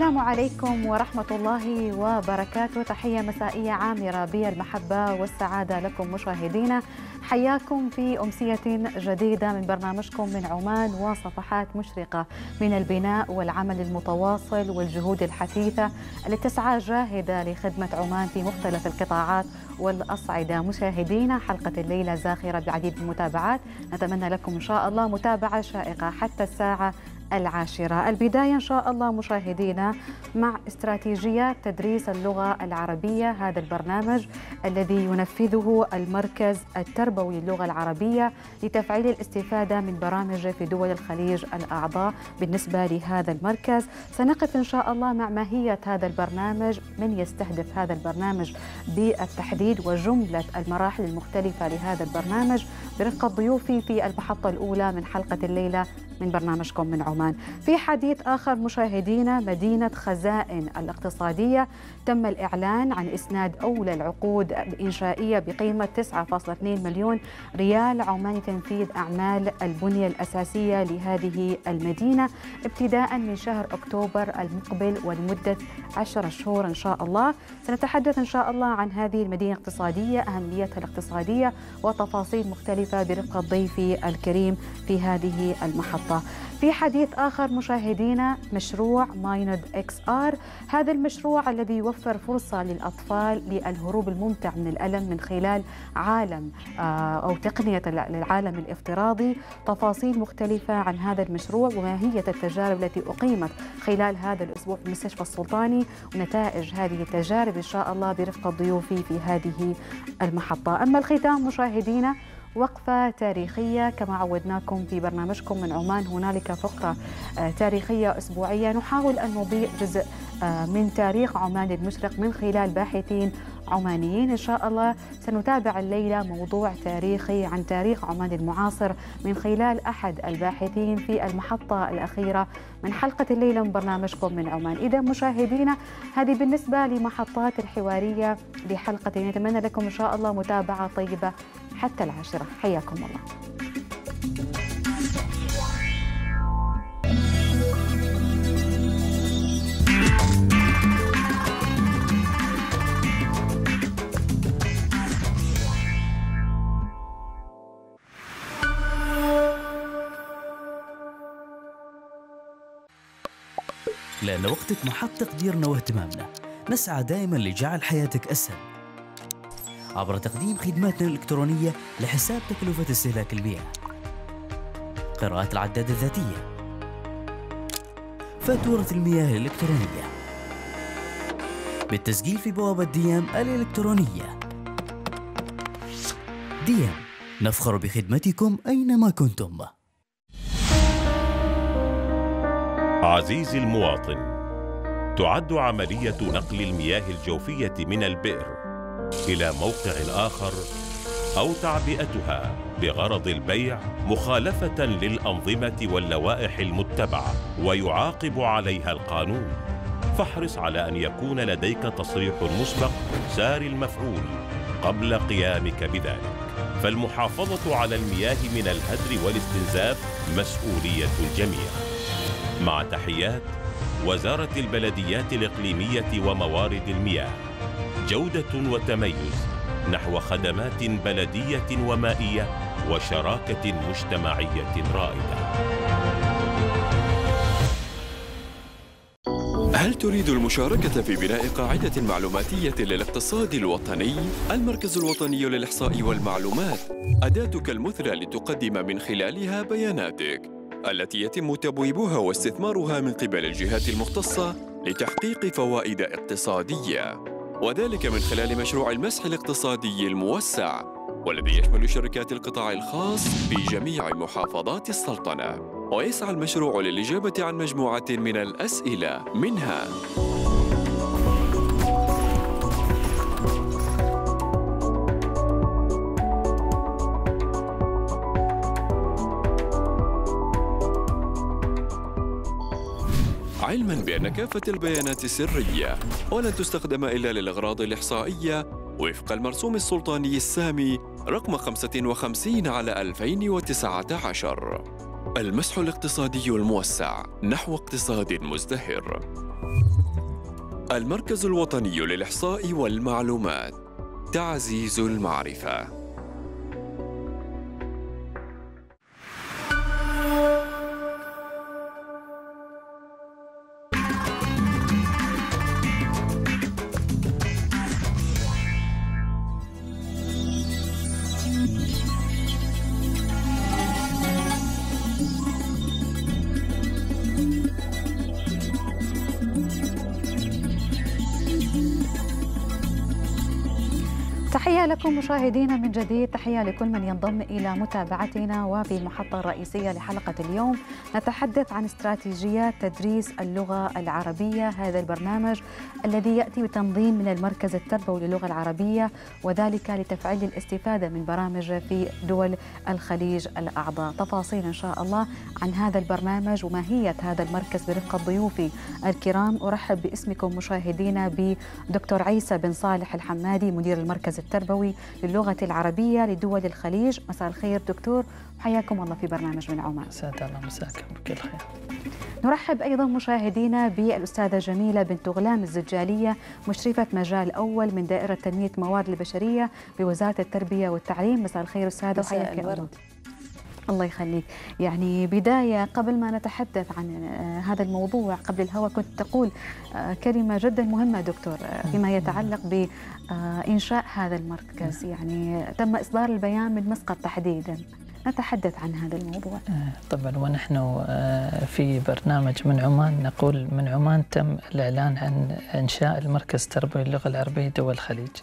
السلام عليكم ورحمة الله وبركاته. تحية مسائية عامرة بالمحبة والسعادة لكم مشاهدينا. حياكم في أمسية جديدة من برنامجكم من عمان وصفحات مشرقة من البناء والعمل المتواصل والجهود الحثيثة. التي تسعى جاهدة لخدمة عمان في مختلف القطاعات والأصعدة. مشاهدينا حلقة الليلة زاخرة بعديد المتابعات نتمنى لكم إن شاء الله متابعة شائقة حتى الساعة العاشرة. البداية إن شاء الله مشاهدينا مع استراتيجيات تدريس اللغة العربية هذا البرنامج الذي ينفذه المركز التربوي للغة العربية لتفعيل الاستفادة من برامج في دول الخليج الأعضاء. بالنسبة لهذا المركز سنقف إن شاء الله مع ماهية هذا البرنامج من يستهدف هذا البرنامج بالتحديد وجملة المراحل المختلفة لهذا البرنامج برفقة ضيوفي في المحطة الأولى من حلقة الليلة من برنامجكم من عمان. في حديث آخر مشاهدينا مدينة خزائن الاقتصادية تم الإعلان عن إسناد أولى العقود الإنشائية بقيمة 9.2 مليون ريال عماني تنفيذ أعمال البنية الأساسية لهذه المدينة ابتداء من شهر أكتوبر المقبل ولمدة 10 شهور إن شاء الله. سنتحدث إن شاء الله عن هذه المدينة الاقتصادية أهميتها الاقتصادية وتفاصيل مختلفة برفقة ضيفي الكريم في هذه المحطة. في حديث آخر مشاهدينا مشروع Mind XR. هذا المشروع الذي يوفر فرصة للأطفال للهروب الممتع من الألم من خلال عالم أو تقنية العالم الافتراضي. تفاصيل مختلفة عن هذا المشروع وماهية التجارب التي أقيمت خلال هذا الأسبوع في المستشفى السلطاني. ونتائج هذه التجارب إن شاء الله برفقة ضيوفي في هذه المحطة. أما الختام مشاهدينا وقفة تاريخية كما عودناكم في برنامجكم من عمان. هنالك فقرة تاريخية أسبوعية. نحاول أن نضيء جزء من تاريخ عمان المشرق من خلال باحثين عمانيين. إن شاء الله سنتابع الليلة موضوع تاريخي عن تاريخ عمان المعاصر من خلال أحد الباحثين في المحطة الأخيرة من حلقة الليلة من برنامجكم من عمان. إذا مشاهدينا هذه بالنسبة لمحطات الحوارية لحلقة. نتمنى لكم إن شاء الله متابعة طيبة. حتى العاشرة. حياكم الله. لأن وقتك محط تقديرنا واهتمامنا. نسعى دائما لجعل حياتك أسهل. عبر تقديم خدماتنا الإلكترونية لحساب تكلفة استهلاك المياه. قراءة العداد الذاتية. فاتورة المياه الإلكترونية. بالتسجيل في بوابة ديام الإلكترونية. ديام نفخر بخدمتكم أينما كنتم. عزيزي المواطن تعد عملية نقل المياه الجوفية من البئر إلى موقع آخر أو تعبئتها بغرض البيع مخالفة للأنظمة واللوائح المتبعة ويعاقب عليها القانون. فاحرص على أن يكون لديك تصريح مسبق سار المفعول قبل قيامك بذلك. فالمحافظة على المياه من الهدر والاستنزاف مسؤولية الجميع. مع تحيات وزارة البلديات الإقليمية وموارد المياه. جودة وتميز نحو خدمات بلدية ومائية وشراكة مجتمعية رائدة. هل تريد المشاركة في بناء قاعدة معلوماتية للاقتصاد الوطني؟ المركز الوطني للإحصاء والمعلومات أداتك المثلى لتقدم من خلالها بياناتك التي يتم تبويبها واستثمارها من قبل الجهات المختصة لتحقيق فوائد اقتصادية وذلك من خلال مشروع المسح الاقتصادي الموسع والذي يشمل شركات القطاع الخاص في جميع محافظات السلطنة. ويسعى المشروع للإجابة عن مجموعة من الأسئلة منها علما بأن كافة البيانات سرية ولن تستخدم إلا للأغراض الإحصائية. وفق المرسوم السلطاني السامي رقم 55 على 2019 المسح الاقتصادي الموسع نحو اقتصاد مزدهر المركز الوطني للإحصاء والمعلومات تعزيز المعرفة. مشاهدينا من جديد تحية لكل من ينضم إلى متابعتنا وفي المحطة الرئيسية لحلقة اليوم. نتحدث عن استراتيجيات تدريس اللغة العربية هذا البرنامج الذي يأتي بتنظيم من المركز التربوي للغة العربية وذلك لتفعيل الاستفادة من برامج في دول الخليج الأعضاء. تفاصيل إن شاء الله عن هذا البرنامج وماهية هذا المركز برفقة ضيوفي الكرام. أرحب باسمكم مشاهدينا بدكتور عيسى بن صالح الحمادي مدير المركز التربوي للغة العربية لدول الخليج. مساء الخير دكتور حياكم الله في برنامج من عمان. سعد الله مساكم بكل خير. نرحب أيضا مشاهدينا بالأستاذة جميلة بنت غلام الزجالية مشرفة مجال أول من دائرة تنمية موارد البشرية بوزارة التربية والتعليم. مساء الخير أستاذة وحياك الله. الله يخليك. يعني بداية قبل ما نتحدث عن آه، هذا الموضوع قبل الهواء كنت تقول آه، كلمة جدا مهمة دكتور آه، فيما يتعلق بإنشاء هذا المركز. يعني تم إصدار البيان من مسقط تحديدا. نتحدث عن هذا الموضوع. طبعا ونحن في برنامج من عمان نقول من عمان تم الإعلان عن إنشاء المركز التربوي للغة العربية دول الخليج.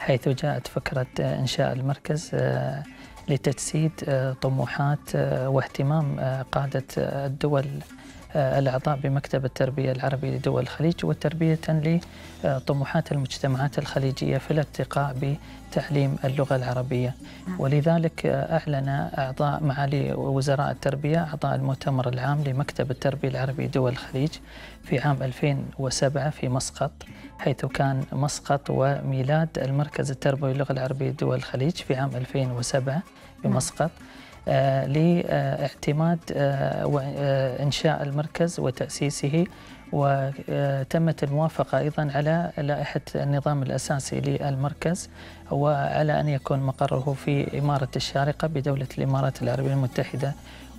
حيث جاءت فكرة إنشاء المركز لتجسيد آه، طموحات آه، واهتمام آه، قادة الدول الأعضاء بمكتب التربية العربي لدول الخليج وتربية لطموحات المجتمعات الخليجية في الارتقاء بتعليم اللغة العربية نعم. ولذلك أعلن أعضاء معالي وزراء التربية أعضاء المؤتمر العام لمكتب التربية العربي لدول الخليج في عام 2007 في مسقط حيث كان مسقط وميلاد المركز التربوي للغة العربية لدول الخليج في عام 2007 بمسقط آه لاعتماد آه وإنشاء المركز وتأسيسه وتمت الموافقة أيضا على لائحة النظام الأساسي للمركز وعلى أن يكون مقره في إمارة الشارقة بدولة الإمارات العربية المتحدة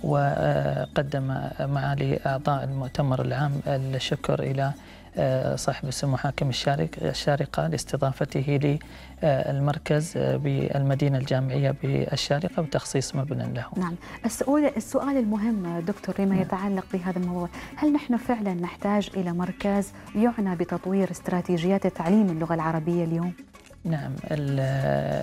وقدم معالي أعضاء المؤتمر العام الشكر إلى آه، صاحب السمو حاكم الشارقة لاستضافته للمركز بالمدينة الجامعية بالشارقة وتخصيص مبنى له نعم السؤال, السؤال المهم دكتور فيما نعم. يتعلق بهذا الموضوع هل نحن فعلا نحتاج إلى مركز يعنى بتطوير استراتيجيات تعليم اللغة العربية اليوم؟ نعم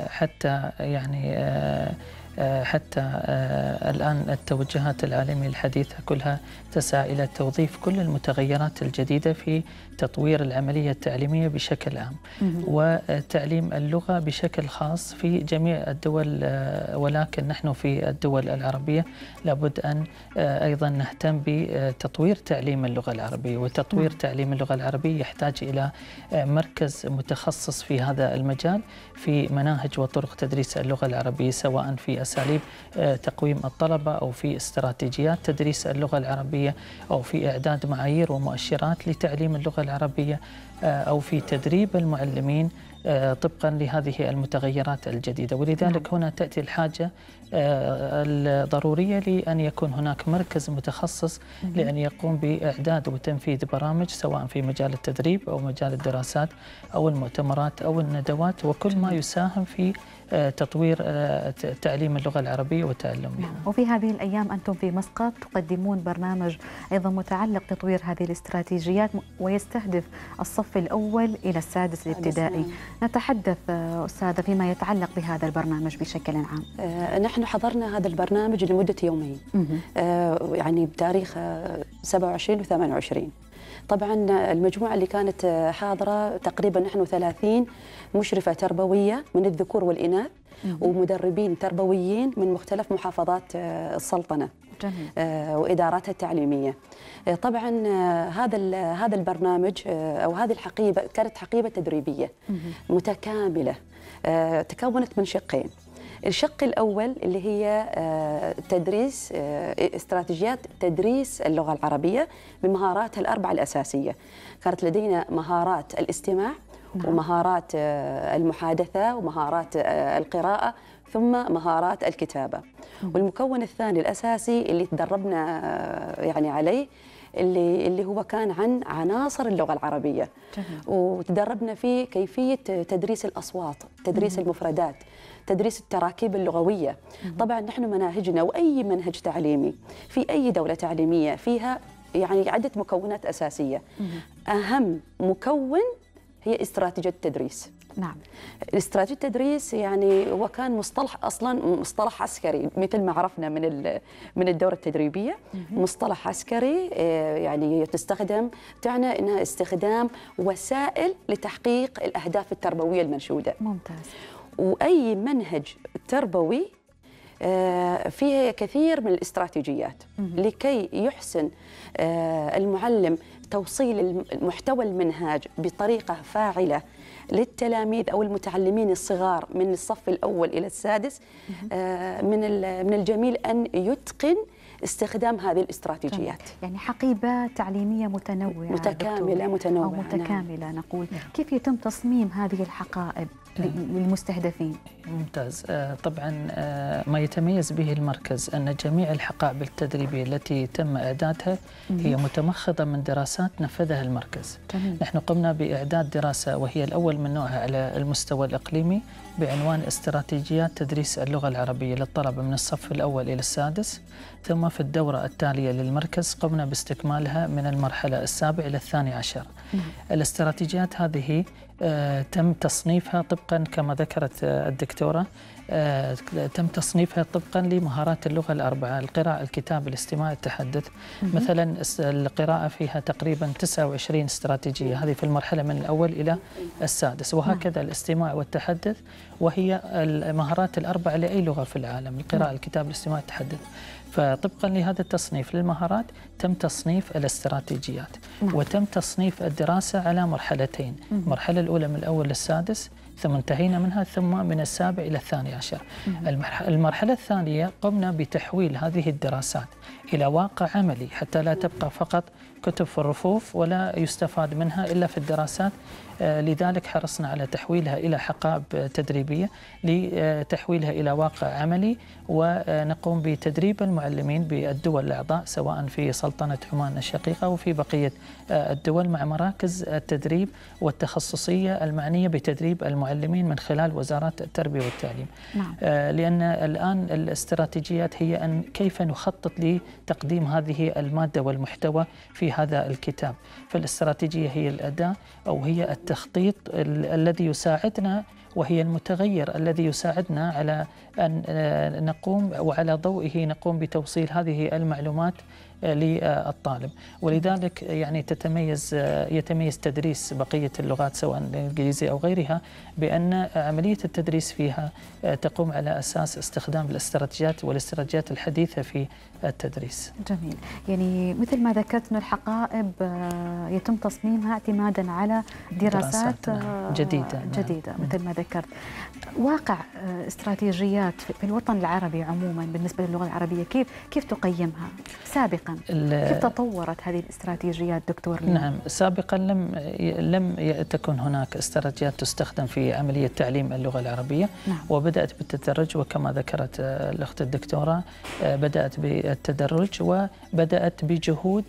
حتى يعني آه، آه، حتى آه، الآن التوجهات العالمية الحديثة كلها تسعى إلى توظيف كل المتغيرات الجديدة في تطوير العملية التعليمية بشكل عام وتعليم اللغة بشكل خاص في جميع الدول آه، ولكن نحن في الدول العربية لابد أن أيضا نهتم بتطوير تعليم اللغة العربية وتطوير تعليم اللغة العربية يحتاج إلى مركز متخصص في هذا المجال في مناهج وطرق تدريس اللغة العربية سواء في أساليب آه، تقويم الطلبة أو في استراتيجيات تدريس اللغة العربية أو في إعداد معايير ومؤشرات لتعليم اللغة العربية آه، أو في تدريب المعلمين آه، طبقا لهذه المتغيرات الجديدة. ولذلك نعم. هنا تأتي الحاجة الضرورية لأن يكون هناك مركز متخصص لأن يقوم بإعداد وتنفيذ برامج سواء في مجال التدريب أو مجال الدراسات أو المؤتمرات أو الندوات وكل ما يساهم في آه، تطوير آه، تعليم اللغة العربية وتعلمها نعم. وفي هذه الأيام أنتم في مسقط تقدمون برنامج أيضا متعلق بتطوير هذه الاستراتيجيات ويستهدف الصف الأول إلى السادس الابتدائي. نتحدث آه، أستاذة فيما يتعلق بهذا البرنامج بشكل عام. نحن حضرنا هذا البرنامج لمدة يومين. يعني بتاريخ 27 و 28 طبعا المجموعة اللي كانت حاضرة تقريبا نحن 30 مشرفة تربوية من الذكور والإناث ومدربين تربويين من مختلف محافظات آه، السلطنة جميل. آه، وإداراتها التعليمية. آه، طبعا هذا هذا البرنامج أو هذه الحقيبة كانت حقيبة تدريبية متكاملة تكونت من شقين. الشق الأول اللي هي تدريس استراتيجيات تدريس اللغة العربية بمهاراتها الأربعة الأساسية. كانت لدينا مهارات الاستماع نعم. ومهارات آه، المحادثة ومهارات القراءة ثم مهارات الكتابة والمكون الثاني الأساسي اللي تدربنا يعني عليه اللي اللي هو كان عن عناصر اللغة العربية جميل. وتدربنا في كيفية تدريس الأصوات تدريس مم. المفردات تدريس التراكيب اللغوية مم. طبعا نحن مناهجنا وأي منهج تعليمي في أي دولة تعليمية فيها يعني عدة مكونات أساسية مم. أهم مكون هي استراتيجية التدريس. نعم. استراتيجية التدريس يعني هو كان مصطلح أصلا مصطلح عسكري مثل ما عرفنا من من الدورة التدريبية. مصطلح عسكري آه، يعني تستخدم تعنى إنها استخدام وسائل لتحقيق الأهداف التربوية المنشودة. ممتاز. وأي منهج تربوي آه، فيها كثير من الاستراتيجيات. لكي يحسن آه، المعلم توصيل محتوى المنهاج بطريقة فاعلة للتلاميذ أو المتعلمين الصغار من الصف الأول إلى السادس آه، من من الجميل أن يتقن استخدام هذه الاستراتيجيات. يعني حقيبة تعليمية متنوعة متكاملة متنوعة. أو نعم. متكاملة نعم. نقول. كيف يتم تصميم هذه الحقائب للمستهدفين؟ ممتاز. آه، طبعا آه، ما يتميز به المركز أن جميع الحقائب التدريبية التي تم إعدادها هي متمخضة من دراسات نفذها المركز. جميل. نحن قمنا بإعداد دراسة وهي الأول من نوعها على المستوى الإقليمي بعنوان استراتيجيات تدريس اللغة العربية للطلبة من الصف الأول إلى السادس ثم في الدورة التالية للمركز قمنا باستكمالها من المرحلة السابعة إلى الثاني عشر نعم. الاستراتيجيات هذه آه تم تصنيفها طبقا كما ذكرت آه الدكتورة تم تصنيفها طبقا لمهارات اللغة الأربعة القراءة الكتاب الاستماع التحدث. مثلا القراءة فيها تقريبا 29 استراتيجية. هذه في المرحلة من الأول إلى السادس. وهكذا. الاستماع والتحدث وهي المهارات الأربعة لأي لغة في العالم القراءة نعم. الكتاب الاستماع التحدث. فطبقا لهذا التصنيف للمهارات تم تصنيف الاستراتيجيات. نعم. وتم تصنيف الدراسة على مرحلتين. المرحلة الأولى من الأول للسادس ثم انتهينا منها ثم من السابع إلى الثاني عشر. المرحلة الثانية قمنا بتحويل هذه الدراسات إلى واقع عملي حتى لا تبقى فقط كتب في الرفوف ولا يستفاد منها إلا في الدراسات. آه، لذلك حرصنا على تحويلها إلى حقائب تدريبية لتحويلها إلى واقع عملي ونقوم بتدريب المعلمين بالدول الأعضاء سواء في سلطنة عمان الشقيقة وفي بقية آه، الدول مع مراكز التدريب والتخصصية المعنية بتدريب المعلمين من خلال وزارات التربية والتعليم نعم. آه، لأن الآن الاستراتيجيات هي أن كيف نخطط لتقديم هذه المادة والمحتوى في هذا الكتاب فالاستراتيجية هي الأداة أو هي التخطيط الذي يساعدنا وهي المتغير الذي يساعدنا على أن آه، نقوم وعلى ضوئه نقوم بتوصيل هذه المعلومات للطالب. ولذلك يعني تتميز يتميز تدريس بقية اللغات سواء الإنجليزية أو غيرها بأن عملية التدريس فيها تقوم على أساس استخدام الاستراتيجيات والاستراتيجيات الحديثة في التدريس. جميل. يعني مثل ما ذكرت أن الحقائب آه، يتم تصميمها اعتمادا على دراسات, دراسات نعم. آه، جديدة جديدة نعم. مثل ما ذكرت. واقع آه، استراتيجيات في الوطن العربي عموما بالنسبة للغة العربية كيف كيف تقيمها سابقا كيف تطورت هذه الاستراتيجيات دكتور لنا؟ نعم سابقا لم لم تكن هناك استراتيجيات تستخدم في عملية تعليم اللغة العربية نعم. وبدأت بالتدرج وكما ذكرت آه، الأخت الدكتورة آه، بدأت بالتدرج وبدأت بجهود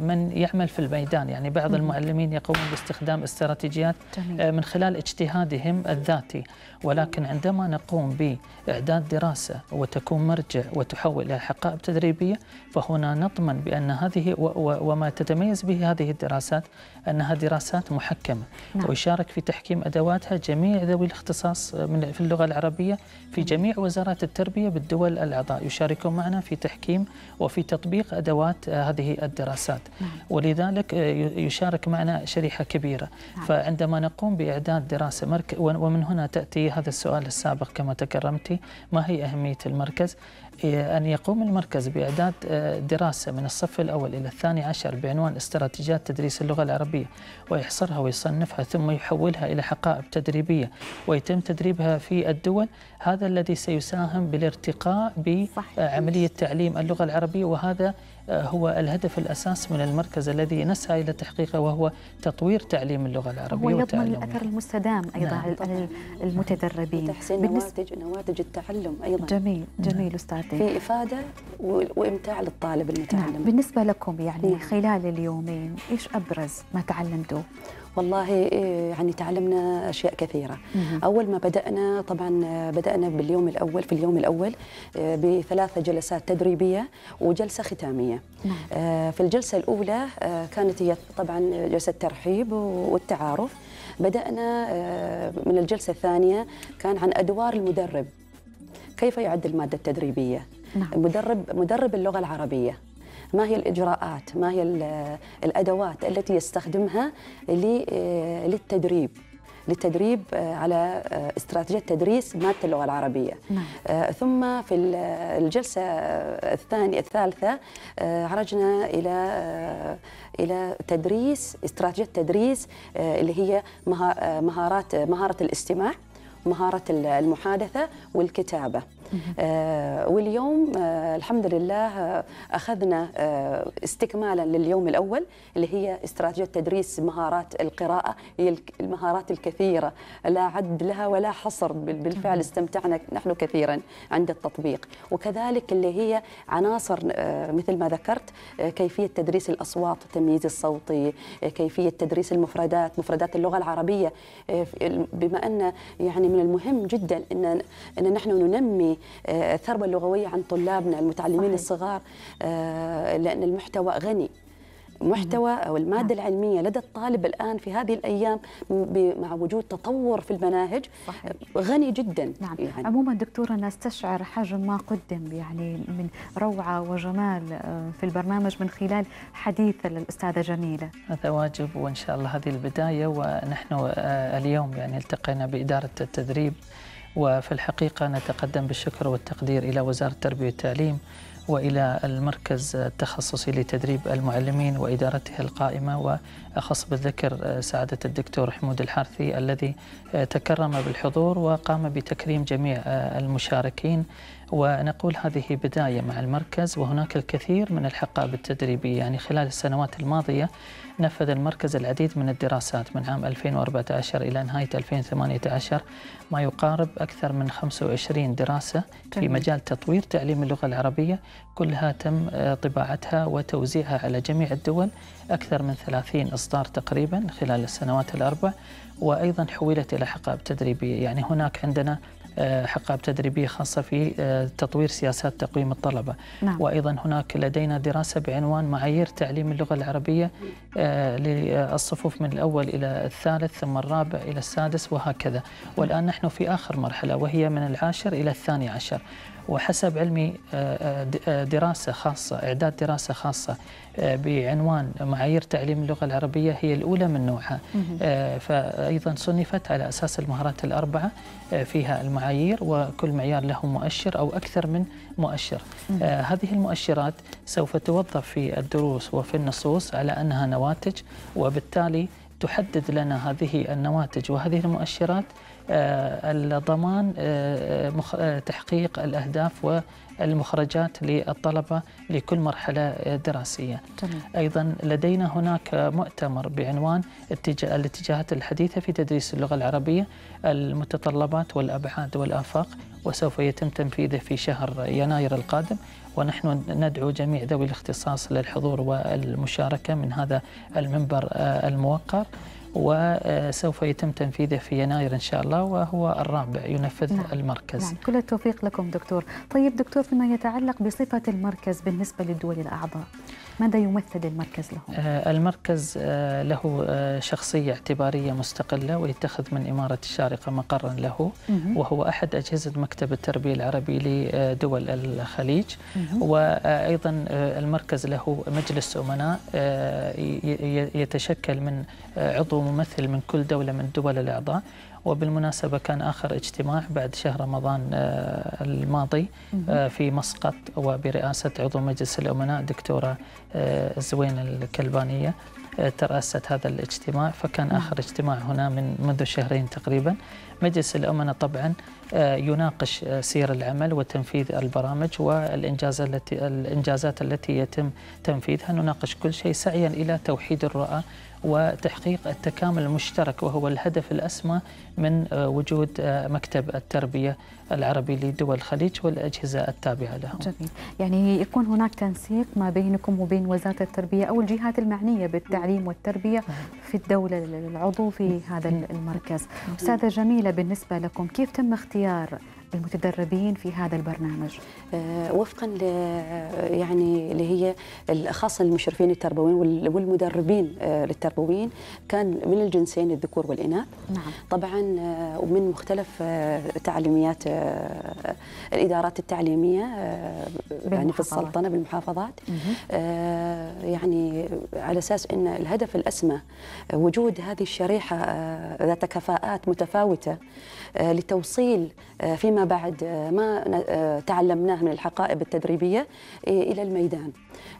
من يعمل في الميدان يعني بعض المعلمين يقومون باستخدام استراتيجيات جميل. من خلال اجتهادهم الذاتي ولكن عندما نقوم بإعداد دراسة وتكون مرجع وتحول إلى حقائب تدريبية فهنا نضمن بأن هذه وما تتميز به هذه الدراسات أنها دراسات محكمة نعم. ويشارك في تحكيم أدواتها جميع ذوي الاختصاص من في اللغة العربية في نعم. جميع وزارات التربية بالدول الأعضاء يشاركون معنا في تحكيم وفي تطبيق أدوات هذه الدراسات نعم. ولذلك يشارك معنا شريحة كبيرة نعم. فعندما نقوم بإعداد دراسة ومن هنا تأتي هذا السؤال السابق كما تكرمتي. ما هي أهمية المركز؟ أن يقوم المركز بإعداد آه، دراسة من الصف الأول إلى الثاني عشر بعنوان استراتيجيات تدريس اللغة العربية ويحصرها ويصنفها ثم يحولها إلى حقائب تدريبية ويتم تدريبها في الدول. هذا الذي سيساهم بالارتقاء بعملية تعليم اللغة العربية وهذا هو الهدف الأساس من المركز الذي نسعى إلى تحقيقه وهو تطوير تعلم اللغة العربية هو يضمن وتعلمها. الأثر المستدام أيضا نعم. على طبعاً. المتدربين وتحسين بالنسبة نواتج نواتج التعلم أيضا جميل جميل أستاذتي في إفادة و- وإمتاع للطالب نعم المتعلم بالنسبة لكم يعني نعم. خلال اليومين إيش أبرز ما تعلمتوه؟ والله إيه، يعني تعلمنا أشياء كثيرة مهم. أول ما بدأنا طبعا بدأنا باليوم الأول في اليوم الأول آه، بثلاث جلسات تدريبية وجلسة ختامية نعم. آه، في الجلسة الأولى آه، كانت هي طبعا جلسة ترحيب والتعارف بدأنا من الجلسة الثانية كان عن أدوار المدرب كيف يعد المادة التدريبية نعم. مدرب مدرب اللغة العربية ما هي الإجراءات؟ ما هي ال- الأدوات التي يستخدمها آه، للتدريب؟ للتدريب آه، على آه، استراتيجية تدريس مادة اللغة العربية. نعم. ثم في ال- الجلسة الثانية الثالثة آه، عرجنا إلى آه، إلى تدريس استراتيجية تدريس اللي هي مها- مهارات مهارة الاستماع مهارة المحادثة والكتابة. واليوم آه الحمد لله آه أخذنا آه استكمالا لليوم الأول اللي هي استراتيجية تدريس مهارات القراءة هي المهارات الكثيرة. لا عد لها ولا حصر بال- بالفعل استمتعنا نحن كثيرا عند التطبيق. وكذلك اللي هي عناصر آه مثل ما ذكرت آه كيفية تدريس الأصوات التمييز الصوتي آه كيفية تدريس المفردات مفردات اللغة العربية. آه بما أن يعني من المهم جدا أن أن نحن ننمي آه، الثروة اللغوية عن طلابنا المتعلمين صحيح. الصغار آه، لأن المحتوى غني. محتوى أو المادة العلمية لدى الطالب الآن في هذه الأيام مع وجود تطور في المناهج صحيح. غني جدا نعم. يعني. عموما دكتورة نستشعر حجم ما قدم يعني من روعة وجمال آه، في البرنامج من خلال حديث الأستاذة جميلة. هذا واجب وإن شاء الله هذه البداية ونحن اليوم يعني التقينا بإدارة التدريب. وفي الحقيقة نتقدم بالشكر والتقدير إلى وزارة التربية والتعليم وإلى المركز التخصصي لتدريب المعلمين وإدارته القائمة وأخص بالذكر سعادة الدكتور حمود الحارثي الذي تكرم بالحضور وقام بتكريم جميع المشاركين. ونقول هذه بداية مع المركز وهناك الكثير من الحقائب التدريبية. يعني خلال السنوات الماضية نفذ المركز العديد من الدراسات من عام 2014 إلى نهاية 2018 ما يقارب أكثر من 25 دراسة في. مجال تطوير تعليم اللغة العربية كلها تم آه، طباعتها وتوزيعها على جميع الدول أكثر من 30 إصدار تقريبا خلال السنوات الأربع وأيضا حولت إلى حقائب تدريبية يعني هناك عندنا حقائب تدريبية خاصة في آه، تطوير سياسات تقويم الطلبة. نعم. وأيضا هناك لدينا دراسة بعنوان معايير تعليم اللغة العربية آه، للصفوف من الأول إلى الثالث ثم الرابع إلى السادس وهكذا. والآن نحن في آخر مرحلة وهي من العاشر إلى الثاني عشر. وحسب علمي آه، آه، آه، دراسة خاصة إعداد دراسة خاصة بعنوان معايير تعليم اللغة العربية هي الأولى من نوعها. فأيضا صنفت على أساس المهارات الأربعة فيها المعايير وكل معيار له مؤشر أو أكثر من مؤشر. هذه المؤشرات سوف توظف في الدروس وفي النصوص على أنها نواتج وبالتالي تحدد لنا هذه النواتج. وهذه المؤشرات آه، الضمان آه، آه، تحقيق الأهداف والمخرجات للطلبة لكل مرحلة دراسية. جميل أيضا لدينا هناك مؤتمر بعنوان اتجاه الاتجاهات الحديثة في تدريس اللغة العربية المتطلبات والأبعاد والآفاق وسوف يتم تنفيذه في شهر يناير القادم. ونحن ندعو جميع ذوي الاختصاص للحضور والمشاركة من هذا المنبر الموقر. وسوف يتم تنفيذه في يناير إن شاء الله وهو الرابع ينفذ نعم. المركز. نعم. كل التوفيق لكم دكتور. طيب دكتور فيما يتعلق بصفة المركز بالنسبة للدول الأعضاء. ماذا يمثل المركز لهم؟ آه، المركز آه، له آه، شخصية اعتبارية مستقلة ويتخذ من إمارة الشارقة مقرا له. وهو أحد أجهزة مكتب التربية العربي لدول الخليج. وأيضا المركز له مجلس أمناء يتشكل من عضو ممثل من كل دولة من الدول الأعضاء وبالمناسبة كان آخر اجتماع بعد شهر رمضان آه، الماضي آه، في مسقط وبرئاسة عضو مجلس الأمناء دكتورة آه، زوين الكلبانية ترأست هذا الاجتماع. فكان آخر اجتماع هنا من منذ شهرين تقريبا. مجلس الأمناء طبعا يناقش سير العمل وتنفيذ البرامج والإنجازات التي الإنجازات التي يتم تنفيذها. نناقش كل شيء سعيا إلى توحيد الرؤى وتحقيق التكامل المشترك وهو الهدف الأسمى من آه، وجود آه، مكتب التربية العربي لدول الخليج والأجهزة التابعة له جميل. يعني يكون هناك تنسيق ما بينكم وبين وزارة التربية أو الجهات المعنية بالتعليم والتربية في الدولة العضو في هذا المركز. أستاذة جميلة بالنسبة لكم كيف تم اختيار المتدربين في هذا البرنامج؟ آه، وفقا ل يعني اللي هي خاصه المشرفين التربويين وال- والمدربين آه، للتربويين كان من الجنسين الذكور والإناث. نعم. طبعا آه، ومن مختلف آه، تعليميات آه، الإدارات التعليمية آه، يعني في. السلطنة بالمحافظات. آه، يعني على أساس إن الهدف الأسمى آه، وجود هذه الشريحة آه، ذات كفاءات متفاوتة آه، لتوصيل آه، فيما بعد آه، ما آه، تعلمناه من الحقائب التدريبية آه، إلى الميدان.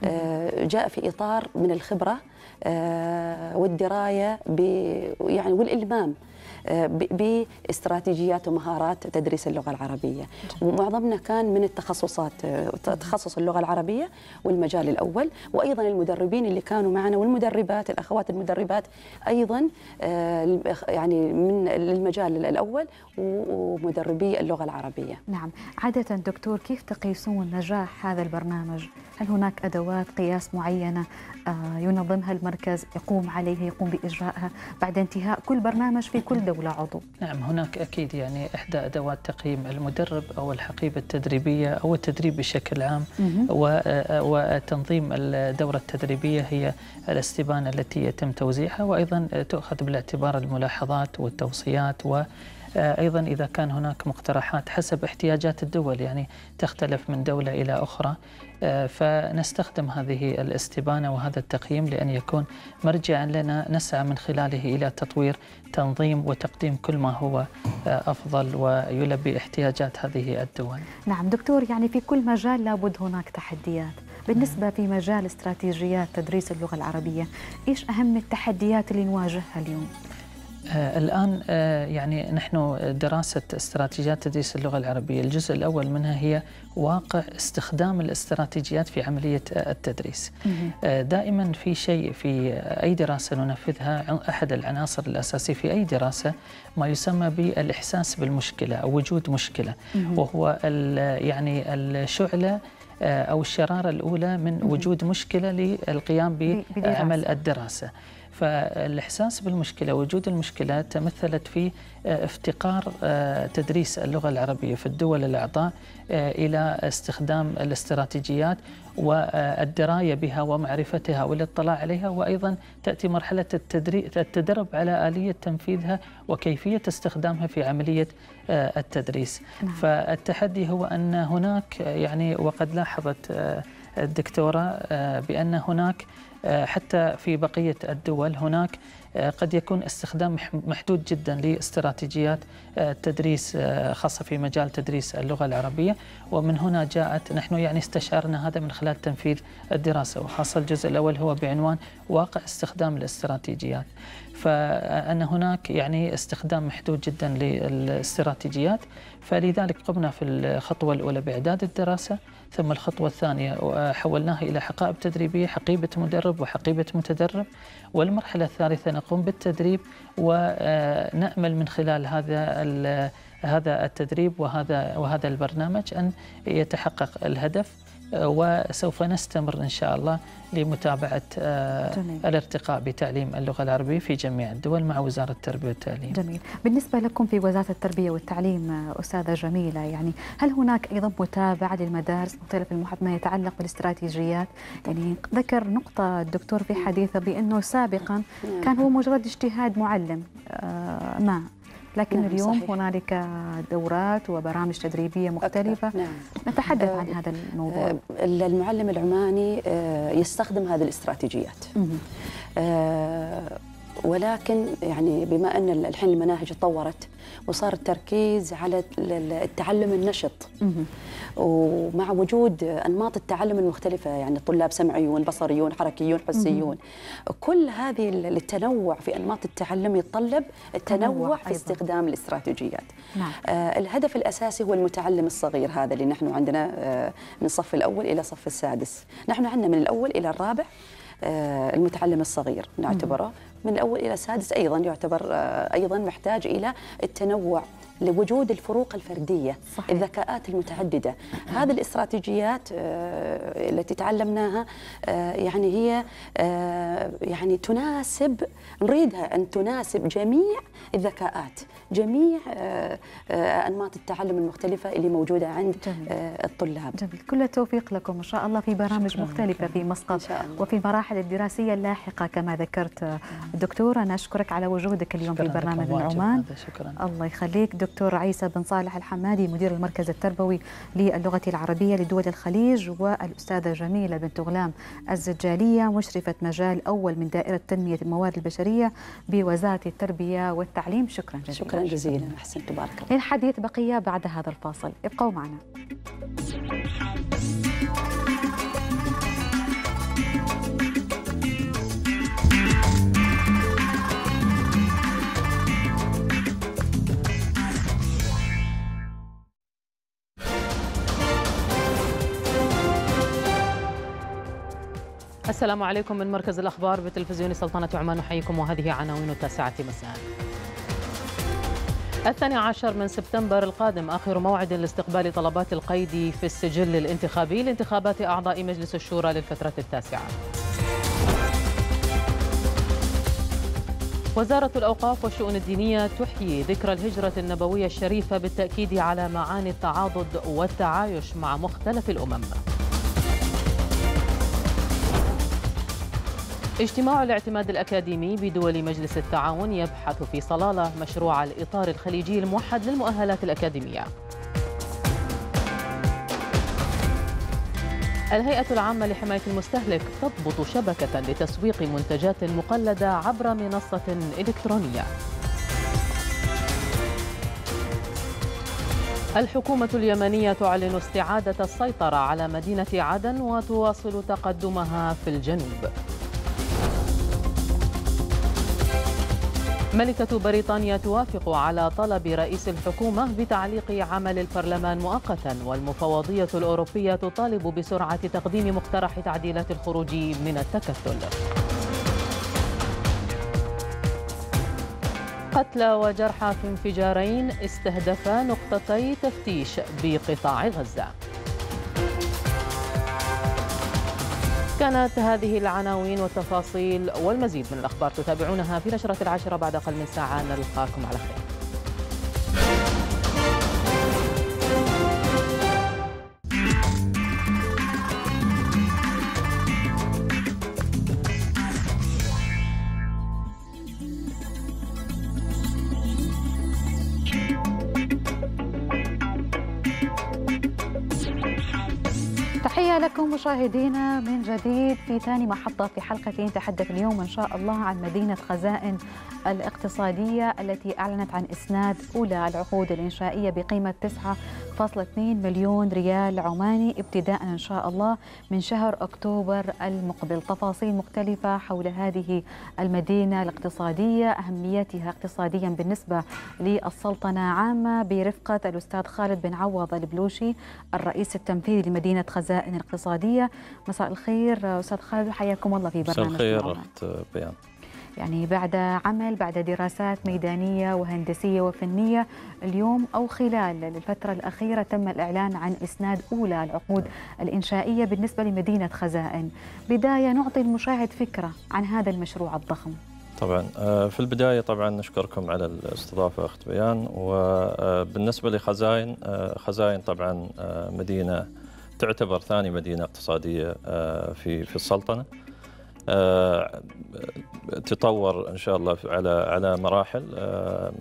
آه، جاء في إطار من الخبرة آه، والدراية ب- يعني والإلمام. آه، ب- باستراتيجيات ومهارات تدريس اللغة العربية. ومعظمنا كان من التخصصات تخصص اللغة العربية والمجال الأول وأيضا المدربين اللي كانوا معنا والمدربات الأخوات المدربات أيضا آه، يعني من المجال الأول ومدربي اللغة العربية. نعم. عادة دكتور كيف تقيسون نجاح هذا البرنامج؟ هل هناك أدوات قياس معينة؟ آه، ينظمها المركز يقوم عليها يقوم بإجرائها بعد انتهاء كل برنامج في كل دولة عضو. نعم هناك أكيد يعني إحدى أدوات تقييم المدرب أو الحقيبة التدريبية أو التدريب بشكل عام و- وتنظيم الدورة التدريبية هي الاستبانة التي يتم توزيعها وأيضا تؤخذ بالاعتبار الملاحظات والتوصيات و أيضا إذا كان هناك مقترحات حسب احتياجات الدول يعني تختلف من دولة إلى أخرى. آه، فنستخدم هذه الاستبانة وهذا التقييم لأن يكون مرجعا لنا نسعى من خلاله إلى تطوير تنظيم وتقديم كل ما هو آه، أفضل ويلبي احتياجات هذه الدول نعم دكتور يعني في كل مجال لابد هناك تحديات بالنسبة في مجال استراتيجيات تدريس اللغة العربية إيش أهم التحديات اللي نواجهها اليوم؟ آه، الآن آه، يعني نحن دراسة استراتيجيات تدريس اللغة العربية الجزء الأول منها هي واقع استخدام الاستراتيجيات في عملية آه، التدريس. دائما في شيء في أي دراسة ننفذها أحد العناصر الأساسية في أي دراسة ما يسمى بالإحساس بالمشكلة أو وجود مشكلة. وهو ال- يعني الشعلة أو الشرارة الأولى من وجود مشكلة للقيام. بعمل الدراسة. فالإحساس بالمشكلة وجود المشكلة تمثلت في آه، افتقار آه، تدريس اللغة العربية في الدول الأعضاء آه، إلى استخدام الاستراتيجيات والدراية بها ومعرفتها والاطلاع عليها وأيضا تأتي مرحلة التدري- التدرب على آلية تنفيذها وكيفية استخدامها في عملية آه، التدريس نعم. فالتحدي هو أن هناك يعني وقد لاحظت الدكتورة آه، بأن هناك حتى في بقية الدول هناك آه، قد يكون استخدام مح- محدود جدا لاستراتيجيات آه، التدريس آه، خاصة في مجال تدريس اللغة العربية. ومن هنا جاءت نحن يعني استشعرنا هذا من خلال تنفيذ الدراسة. وخاصة الجزء الأول هو بعنوان واقع استخدام الاستراتيجيات. فأن هناك يعني استخدام محدود جدا للاستراتيجيات. فلذلك قمنا في الخطوة الأولى بإعداد الدراسة. ثم الخطوة الثانية حولناها إلى حقائب تدريبية حقيبة مدرب وحقيبة متدرب. والمرحلة الثالثة نقوم بالتدريب ونأمل من خلال هذا هذا التدريب وهذا وهذا البرنامج أن يتحقق الهدف. وسوف نستمر إن شاء الله لمتابعة آه، جميل. الارتقاء بتعليم اللغة العربية في جميع الدول مع وزارة التربية والتعليم. جميل. بالنسبة لكم في وزارة التربية والتعليم آه، أستاذة جميلة يعني هل هناك أيضا متابعة للمدارس مختلف المحافظات ما يتعلق بالاستراتيجيات؟ يعني ذكر نقطة الدكتور في حديثه بأنه سابقا كان هو مجرد اجتهاد معلم آه، ما لكن نعم، اليوم صحيح. هنالك دورات وبرامج تدريبية مختلفة. نعم. نتحدث آه، عن هذا الموضوع. آه، المعلم العماني آه، يستخدم هذه الاستراتيجيات. ولكن يعني بما أن الحين المناهج تطورت وصار التركيز على التعلم النشط. ومع وجود أنماط التعلم المختلفة يعني الطلاب سمعيون بصريون حركيون حسيون. كل هذه التنوع في أنماط التعلم يتطلب التنوع في استخدام الاستراتيجيات. نعم. آه الهدف الأساسي هو المتعلم الصغير هذا اللي نحن عندنا آه من الصف الأول إلى الصف السادس. نحن عندنا من الأول إلى الرابع آه المتعلم الصغير نعتبره. من الأول إلى السادس أيضا يعتبر آه، أيضا محتاج إلى التنوع. لوجود الفروق الفردية صحيح. الذكاءات المتعددة. هذه الاستراتيجيات آه، التي تعلمناها آه، يعني هي يعني تناسب نريدها أن تناسب جميع الذكاءات جميع أنماط التعلم المختلفة اللي موجودة عند جميل. الطلاب. جميل. كل التوفيق لكم. ان شاء الله في برامج مختلفة في مسقط وفي المراحل الدراسية اللاحقة كما ذكرت دكتور أنا أشكرك على وجودك اليوم في برنامج من عمان شكرا. الله يخليك. دكتور عيسى بن صالح الحمادي مدير المركز التربوي للغة العربية لدول الخليج والأستاذة جميلة بنت غلام الزجالية مشرفة مجال أول من دائرة تنمية الموارد البشرية بوزارة التربية والتعليم. شكرا جزيلا. شكرا جزيلا أحسنت تبارك الله للحديث بقية بعد هذا الفاصل ابقوا معنا. السلام عليكم من مركز الأخبار بتلفزيون سلطنة عمان نحييكم وهذه عناوين التاسعة مساء. الثاني عشر من سبتمبر القادم آخر موعد لاستقبال طلبات القيد في السجل الانتخابي لانتخابات أعضاء مجلس الشورى للفترة التاسعة. وزارة الأوقاف والشؤون الدينية تحيي ذكرى الهجرة النبوية الشريفة بالتأكيد على معاني التعاضد والتعايش مع مختلف الأمم. اجتماع الاعتماد الأكاديمي بدول مجلس التعاون يبحث في صلالة مشروع الإطار الخليجي الموحد للمؤهلات الأكاديمية. الهيئة العامة لحماية المستهلك تضبط شبكة لتسويق منتجات مقلدة عبر منصة إلكترونية. الحكومة اليمنية تعلن استعادة السيطرة على مدينة عدن وتواصل تقدمها في الجنوب. ملكة بريطانيا توافق على طلب رئيس الحكومة بتعليق عمل البرلمان مؤقتا والمفوضية الأوروبية تطالب بسرعة تقديم مقترح تعديلات الخروج من التكتل. قتلى وجرحى في انفجارين استهدفا نقطتي تفتيش بقطاع غزة. كانت هذه العناوين والتفاصيل والمزيد من الأخبار تتابعونها في نشرة العاشرة بعد أقل من ساعة. نلقاكم على خير. لكم مشاهدينا من جديد في ثاني محطة في حلقة نتحدث اليوم إن شاء الله عن مدينة خزائن الاقتصادية التي أعلنت عن إسناد أولى العقود الإنشائية بقيمة 9.2 مليون ريال عماني ابتداء إن شاء الله من شهر أكتوبر المقبل. تفاصيل مختلفة حول هذه المدينة الاقتصادية أهميتها اقتصاديا بالنسبة للسلطنة عامة برفقة الأستاذ خالد بن عوض البلوشي الرئيس التنفيذي لمدينة خزائن الاقتصادية. مساء الخير أستاذ خالد حياكم الله في برنامج مساء الخير بيان. يعني بعد عمل بعد دراسات ميدانية وهندسية وفنية اليوم أو خلال الفترة الأخيرة تم الإعلان عن إسناد أولى العقود الإنشائية بالنسبة لمدينة خزائن. بداية نعطي المشاهد فكرة عن هذا المشروع الضخم. طبعا آه، في البداية طبعا نشكركم على الاستضافة أخت بيان وبالنسبة لخزائن آه، خزائن طبعا آه، مدينة تعتبر ثاني مدينة اقتصادية في في السلطنة. آه، تطور إن شاء الله على على مراحل آه،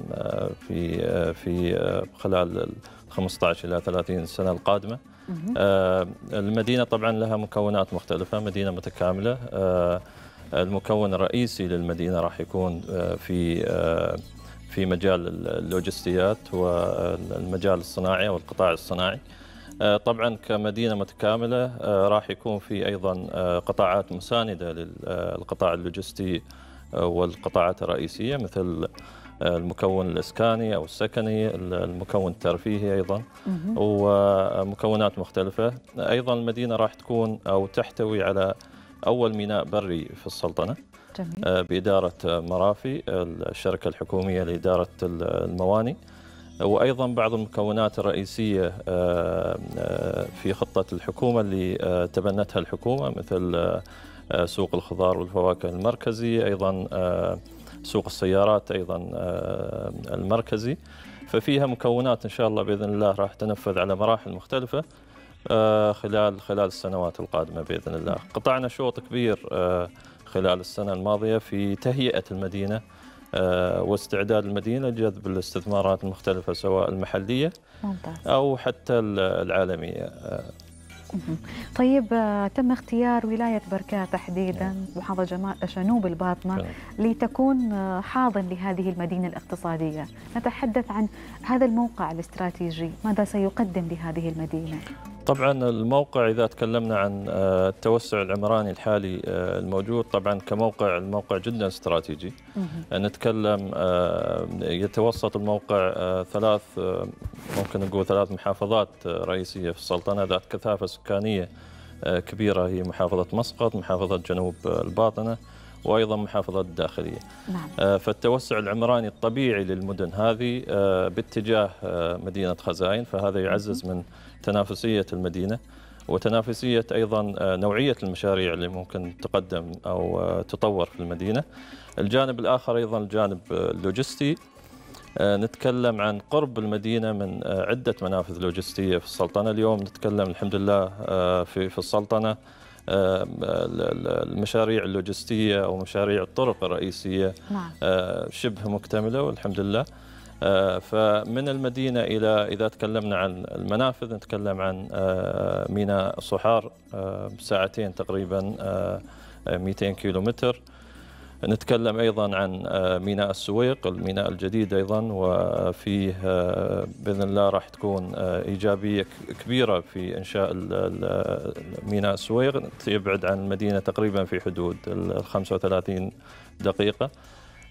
في آه، في خلال 15 إلى 30 سنة القادمة. المدينة طبعا لها مكونات مختلفة مدينة متكاملة. المكون الرئيسي للمدينة راح يكون في في مجال اللوجستيات والمجال الصناعي أو القطاع الصناعي. طبعا كمدينة متكاملة راح يكون في أيضا قطاعات مساندة للقطاع اللوجستي والقطاعات الرئيسية مثل المكون الإسكاني أو السكني، المكون الترفيهي أيضا ومكونات مختلفة، أيضا المدينة راح تكون أو تحتوي على أول ميناء بري في السلطنة. جميل. بإدارة مرافي الشركة الحكومية لإدارة المواني وأيضا بعض المكونات الرئيسية في خطة الحكومة اللي تبنتها الحكومة مثل سوق الخضار والفواكه المركزي أيضا سوق السيارات أيضا المركزي. ففيها مكونات إن شاء الله بإذن الله راح تنفذ على مراحل مختلفة خلال خلال السنوات القادمة بإذن الله. قطعنا شوط كبير خلال السنة الماضية في تهيئة المدينة واستعداد المدينة لجذب الاستثمارات المختلفة سواء المحلية ممتاز. أو حتى العالمية. طيب تم اختيار ولاية بركات تحديدا محافظة جنوب الباطنة لتكون حاضن لهذه المدينة الاقتصادية. نتحدث عن هذا الموقع الاستراتيجي. ماذا سيقدم لهذه المدينة؟ طبعا الموقع إذا تكلمنا عن التوسع العمراني الحالي الموجود طبعا كموقع الموقع جدا استراتيجي نتكلم يتوسط الموقع ثلاث ممكن نقول ثلاث محافظات رئيسية في السلطنة ذات كثافة سكانية كبيرة هي محافظة مسقط محافظة جنوب الباطنة وأيضا محافظة الداخلية. نعم. فالتوسع العمراني الطبيعي للمدن هذه باتجاه مدينة خزاين فهذا يعزز من تنافسية المدينة وتنافسية أيضا نوعية المشاريع اللي ممكن تقدم أو تطور في المدينة. الجانب الآخر أيضا الجانب اللوجستي نتكلم عن قرب المدينة من عدة منافذ لوجستية في السلطنة، اليوم نتكلم الحمد لله في في السلطنة المشاريع اللوجستية أو مشاريع الطرق الرئيسية نعم. شبه مكتملة والحمد لله. فمن المدينة إلى إذا تكلمنا عن المنافذ نتكلم عن ميناء صحار ساعتين تقريبا 200 كيلو متر نتكلم أيضا عن ميناء السويق الميناء الجديد أيضا وفيه بإذن الله راح تكون إيجابية كبيرة في إنشاء ميناء السويق. يبعد عن المدينة تقريبا في حدود ال 35 دقيقة.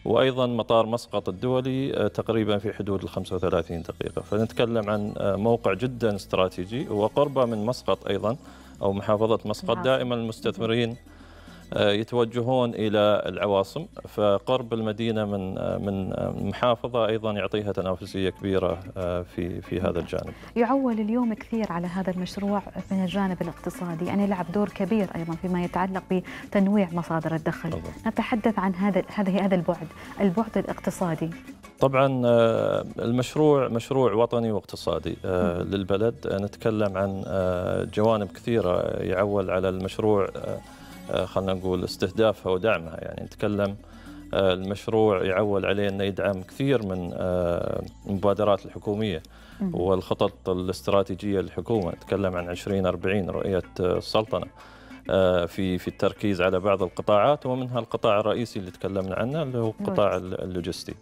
وأيضا مطار مسقط الدولي تقريبا في حدود ال 35 دقيقة. فنتكلم عن موقع جدا استراتيجي وقربة من مسقط أيضا أو محافظة مسقط. دائما المستثمرين يتوجهون إلى العواصم فقرب المدينة من من محافظة أيضا يعطيها تنافسية كبيرة في في هذا الجانب. يعول اليوم كثير على هذا المشروع من الجانب الاقتصادي، يعني يلعب دور كبير أيضا فيما يتعلق بتنويع مصادر الدخل. طبعا. نتحدث عن هذا هذه هذا البعد، البعد الاقتصادي. طبعا المشروع مشروع وطني واقتصادي للبلد، نتكلم عن جوانب كثيرة يعول على المشروع خلينا نقول استهدافها ودعمها يعني نتكلم المشروع يعول عليه إنه يدعم كثير من المبادرات الحكومية والخطط الاستراتيجية للحكومة. نتكلم عن 2040 رؤية السلطنه في في التركيز على بعض القطاعات ومنها القطاع الرئيسي اللي تكلمنا عنه اللي هو القطاع اللوجستي.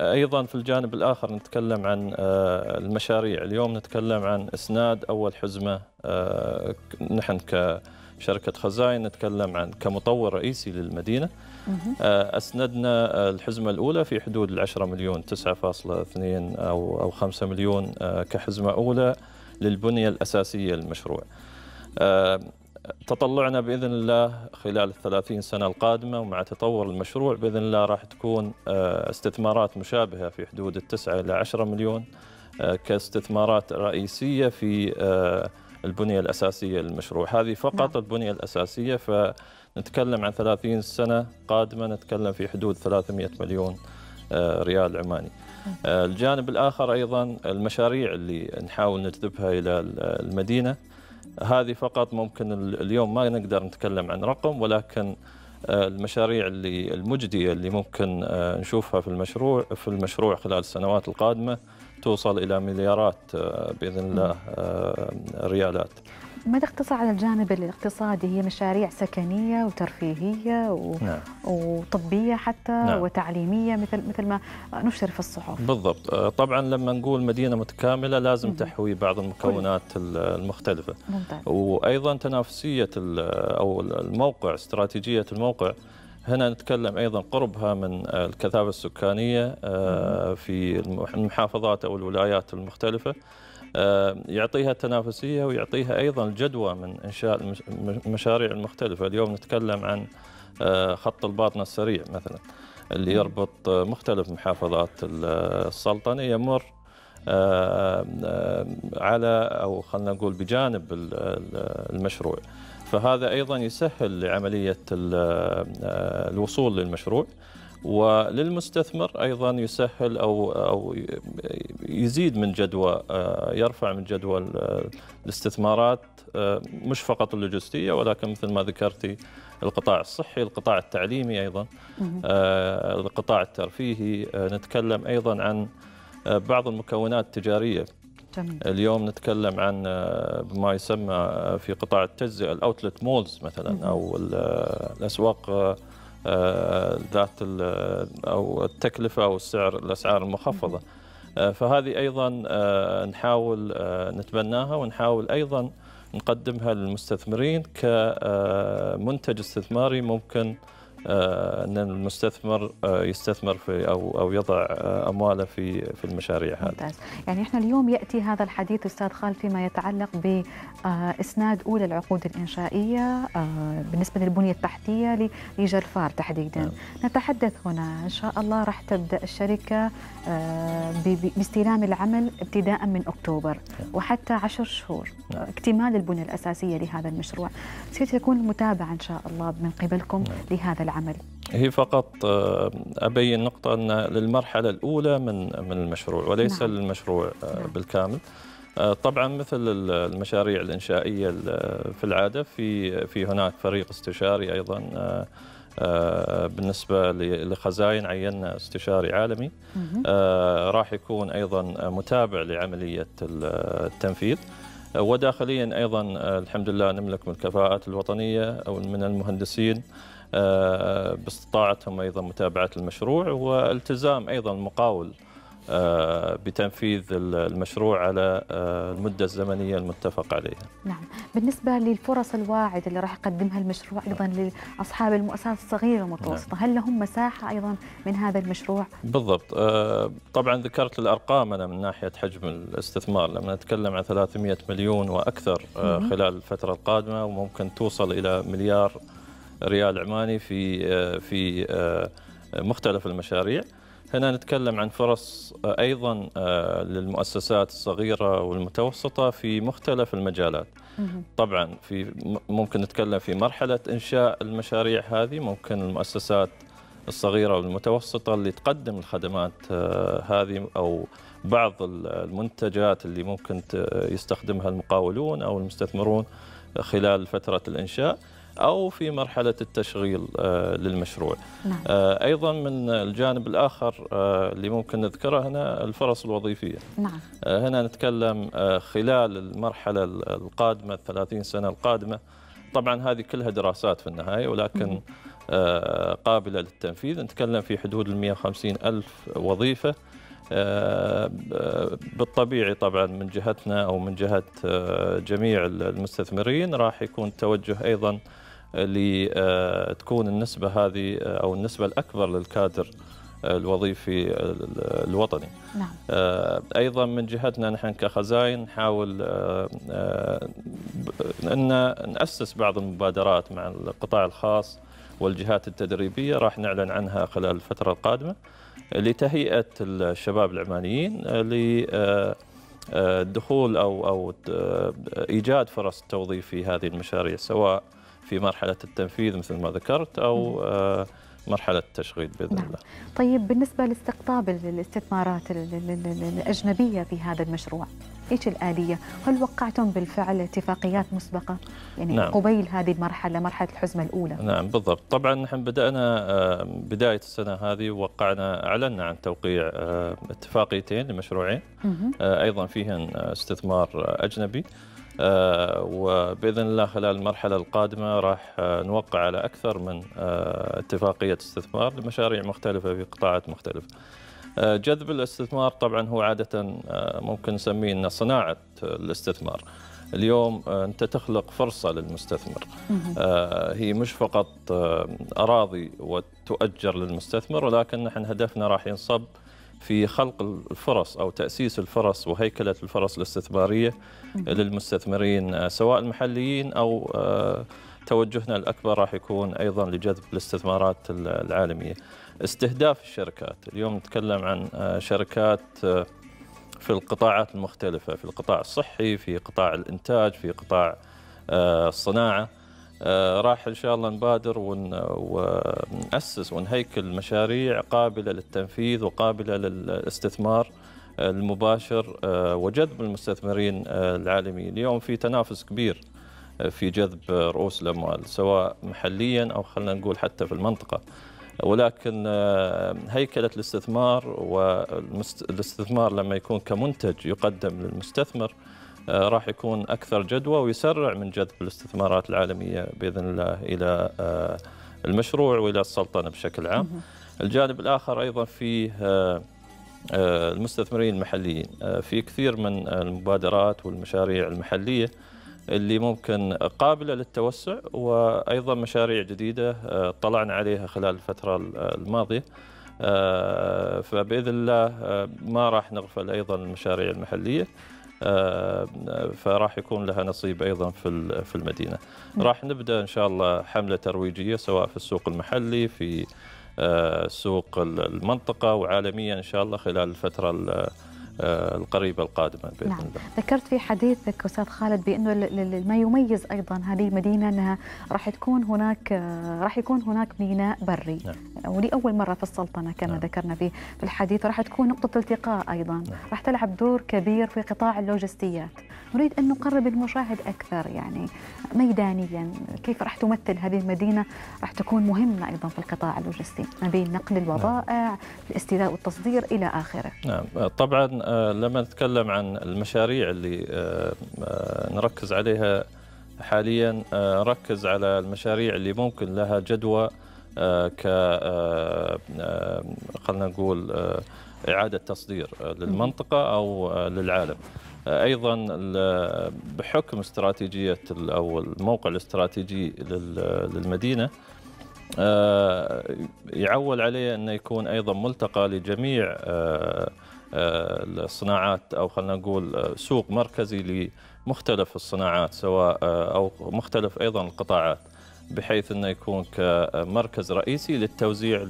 أيضا في الجانب الآخر نتكلم عن المشاريع، اليوم نتكلم عن إسناد أول حزمة نحن ك شركة خزائن نتكلم عن كمطور رئيسي للمدينة. أسندنا الحزمة الأولى في حدود العشرة مليون 9.2 أو أو 5 مليون كحزمة أولى للبنية الأساسية للمشروع. تطلعنا بإذن الله خلال الثلاثين سنة القادمة ومع تطور المشروع بإذن الله راح تكون استثمارات مشابهة في حدود التسعة إلى عشرة مليون كاستثمارات رئيسية في البنية الأساسية للمشروع. هذه فقط نعم. البنية الأساسية فنتكلم عن 30 سنة قادمة نتكلم في حدود 300 مليون ريال عماني. الجانب الآخر أيضا المشاريع اللي نحاول نجذبها إلى المدينة. هذه فقط ممكن اليوم ما نقدر نتكلم عن رقم ولكن المشاريع اللي المجدية اللي ممكن نشوفها في المشروع في المشروع خلال السنوات القادمة توصل إلى مليارات بإذن الله ريالات. ما تقتصر على الجانب الاقتصادي؟ هي مشاريع سكنية وترفيهية و... نعم. وطبية حتى نعم. وتعليمية مثل مثل ما نشر في الصحف. بالضبط. آه، طبعا لما نقول مدينة متكاملة لازم. تحوي بعض المكونات المختلفة. ممتاز. وأيضا تنافسية أو الموقع استراتيجية الموقع هنا نتكلم أيضا قربها من الكثافة السكانية آه، في المح- المحافظات أو الولايات المختلفة. آه، يعطيها تنافسية ويعطيها أيضا الجدوى من إنشاء المش- المشاريع المختلفه اليوم نتكلم عن آه، خط الباطنة السريع مثلا اللي يربط مختلف محافظات ال- السلطنة يمر على أو خلينا نقول بجانب ال- ال- المشروع. فهذا أيضا يسهل لعملية آه، الوصول للمشروع وللمستثمر أيضا يسهل أو أو يزيد من جدوى آه، يرفع من جدوى ال- الاستثمارات آه، مش فقط اللوجستية ولكن مثل ما ذكرتي القطاع الصحي، القطاع التعليمي أيضا القطاع الترفيهي. نتكلم أيضا عن بعض المكونات التجارية. جميل اليوم نتكلم عن آه، ما يسمى آه، في قطاع التجزئة ال outlet malls مثلا. أو آه، الأسواق ذات أو التكلفة أو السعر الأسعار المخفضة. فهذه أيضا نحاول نتبناها ونحاول أيضا نقدمها للمستثمرين كمنتج استثماري ممكن أن المستثمر آه، يستثمر في أو أو يضع آه، أمواله في في المشاريع هذه. ممتاز يعني إحنا اليوم يأتي هذا الحديث أستاذ خالد فيما يتعلق باسناد أولى العقود الإنشائية آه، بالنسبة للبنية التحتية ل- لجرفار تحديدا نعم. نتحدث هنا إن شاء الله راح تبدأ الشركة آه، باستلام العمل ابتداء من أكتوبر وحتى عشر شهور نعم. اكتمال البنيه الأساسية لهذا المشروع ستكون المتابعه إن شاء الله من قبلكم نعم. لهذا العمل هي فقط آه، ابين نقطه أن للمرحلة الأولى من من المشروع وليس نعم. للمشروع آه، نعم. بالكامل. آه، طبعا مثل ال- المشاريع الإنشائية ال- في العادة في في هناك فريق استشاري أيضا بالنسبة لخزاين عينا استشاري عالمي راح يكون أيضا متابع لعملية ال- التنفيذ وداخليا أيضا الحمد لله نملك من الكفاءات الوطنية أو من المهندسين باستطاعتهم أيضا متابعة المشروع والتزام أيضا المقاول آه، بتنفيذ ال- المشروع على آه، المدة الزمنية المتفق عليها. نعم بالنسبة للفرص الواعدة اللي راح يقدمها المشروع أيضا لأصحاب المؤسسات الصغيرة والمتوسطة هل لهم مساحة أيضا من هذا المشروع؟ بالضبط آه، طبعا ذكرت الأرقام أنا من ناحية حجم الاستثمار لما نتكلم عن 300 مليون وأكثر آه،. خلال الفترة القادمة وممكن توصل إلى مليار ريال عماني في آه، في آه، مختلف المشاريع. هنا نتكلم عن فرص آه، أيضا للمؤسسات الصغيرة والمتوسطة في مختلف المجالات. طبعا في ممكن نتكلم في مرحلة إنشاء المشاريع هذه. ممكن المؤسسات الصغيرة والمتوسطة اللي تقدم الخدمات هذه أو بعض ال- المنتجات اللي ممكن يستخدمها المقاولون أو المستثمرون خلال فترة الإنشاء. أو في مرحلة التشغيل آه، للمشروع. نعم. آه، أيضا من الجانب الآخر آه، اللي ممكن نذكره هنا الفرص الوظيفية. نعم. هنا نتكلم خلال المرحلة القادمة الثلاثين سنة القادمة. طبعا هذه كلها دراسات في النهاية ولكن قابلة للتنفيذ. نتكلم في حدود ال 150 ألف وظيفة. بالطبيعي طبعا من جهتنا أو من جهة جميع المستثمرين راح يكون توجه أيضا لتكون النسبة هذه أو النسبة الأكبر للكادر الوظيفي ال- الوطني. نعم. آه، أيضا من جهتنا نحن كخزاين نحاول آه، آه، أن نأسس بعض المبادرات مع القطاع الخاص والجهات التدريبية راح نعلن عنها خلال الفترة القادمة لتهيئة الشباب العمانيين للدخول أو أو آه، إيجاد فرص توظيف في هذه المشاريع سواء في مرحلة التنفيذ مثل ما ذكرت أو آه، مرحلة التشغيل بإذن نعم. الله. طيب بالنسبة لاستقطاب ال- الاستثمارات ال- ال- ال- الأجنبية في هذا المشروع إيش الآلية؟ هل وقعتم بالفعل اتفاقيات مسبقة؟ يعني نعم. قبيل هذه المرحلة مرحلة الحزمة الأولى نعم بالضبط طبعا نحن بدأنا آه، بداية السنة هذه وقعنا أعلنا عن توقيع آه، اتفاقيتين لمشروعين أيضا فيهن استثمار أجنبي وبإذن الله خلال المرحلة القادمة راح آه، نوقع على أكثر من آه، اتفاقية استثمار لمشاريع مختلفة في قطاعات مختلفة. آه، جذب الاستثمار طبعا هو عادة آه، ممكن نسميه إنه صناعة الاستثمار. اليوم آه، أنت تخلق فرصة للمستثمر. آه، هي مش فقط آه، أراضي وتؤجر للمستثمر ولكن نحن هدفنا راح ينصب في خلق الفرص أو تأسيس الفرص وهيكلة الفرص الاستثمارية للمستثمرين آه، سواء المحليين أو آه، توجهنا الأكبر راح يكون أيضا لجذب الاستثمارات العالمية. استهداف الشركات، اليوم نتكلم عن آه، شركات في القطاعات المختلفة، في القطاع الصحي، في قطاع الإنتاج، في قطاع الصناعة. آه، راح إن شاء الله نبادر ون- ونأسس ونهيكل مشاريع قابلة للتنفيذ وقابلة للاستثمار المباشر آه، وجذب المستثمرين آه، العالميين، اليوم في تنافس كبير آه، في جذب رؤوس الأموال سواء محليا أو خلينا نقول حتى في المنطقة. ولكن هيكلة الاستثمار والاستثمار لما يكون كمنتج يقدم للمستثمر راح يكون أكثر جدوى ويسرع من جذب الاستثمارات العالمية بإذن الله إلى المشروع وإلى السلطنة بشكل عام. الجانب الآخر أيضا فيه المستثمرين المحليين آه، في كثير من المبادرات والمشاريع المحلية اللي ممكن قابلة للتوسع وأيضا مشاريع جديدة آه، طلعنا عليها خلال الفترة الماضية آه، فبإذن الله آه، ما راح نغفل أيضا المشاريع المحلية آه، فراح يكون لها نصيب أيضا في في المدينة. راح نبدأ إن شاء الله حملة ترويجية سواء في السوق المحلي في آه، سوق ال- المنطقة وعالميا إن شاء الله خلال الفترة ال- آه، القريبه القادمه بإذن نعم. الله. ذكرت في حديثك أستاذ خالد بأنه ما يميز أيضا هذه المدينة أنها راح تكون هناك آه، راح يكون هناك ميناء بري. نعم. ولأول مرة في السلطنة كما نعم. ذكرنا في في الحديث. راح تكون نقطة التقاء أيضا. راح تلعب دور كبير في قطاع اللوجستيات. نريد أن نقرب المشاهد أكثر يعني ميدانيا. كيف راح تمثل هذه المدينة؟ راح تكون مهمة أيضا في القطاع اللوجستي. ما بين نقل البضائع الاستيلاء والتصدير إلى آخره. نعم. طبعا آه، لما نتكلم عن المشاريع اللي آه، آه، نركز عليها حاليا آه، نركز على المشاريع اللي ممكن لها جدوى آه، ك آه، آه، خلينا نقول آه، إعادة تصدير آه، للمنطقة أو آه، للعالم. آه، ال- بحكم استراتيجية ال- أو الموقع الاستراتيجي لل- للمدينة آه، يعول عليه أنه يكون أيضا ملتقى لجميع آه، آه، الصناعات أو خلينا نقول آه، سوق مركزي لمختلف الصناعات سواء آه، أو مختلف أيضا القطاعات بحيث أنه يكون كمركز رئيسي للتوزيع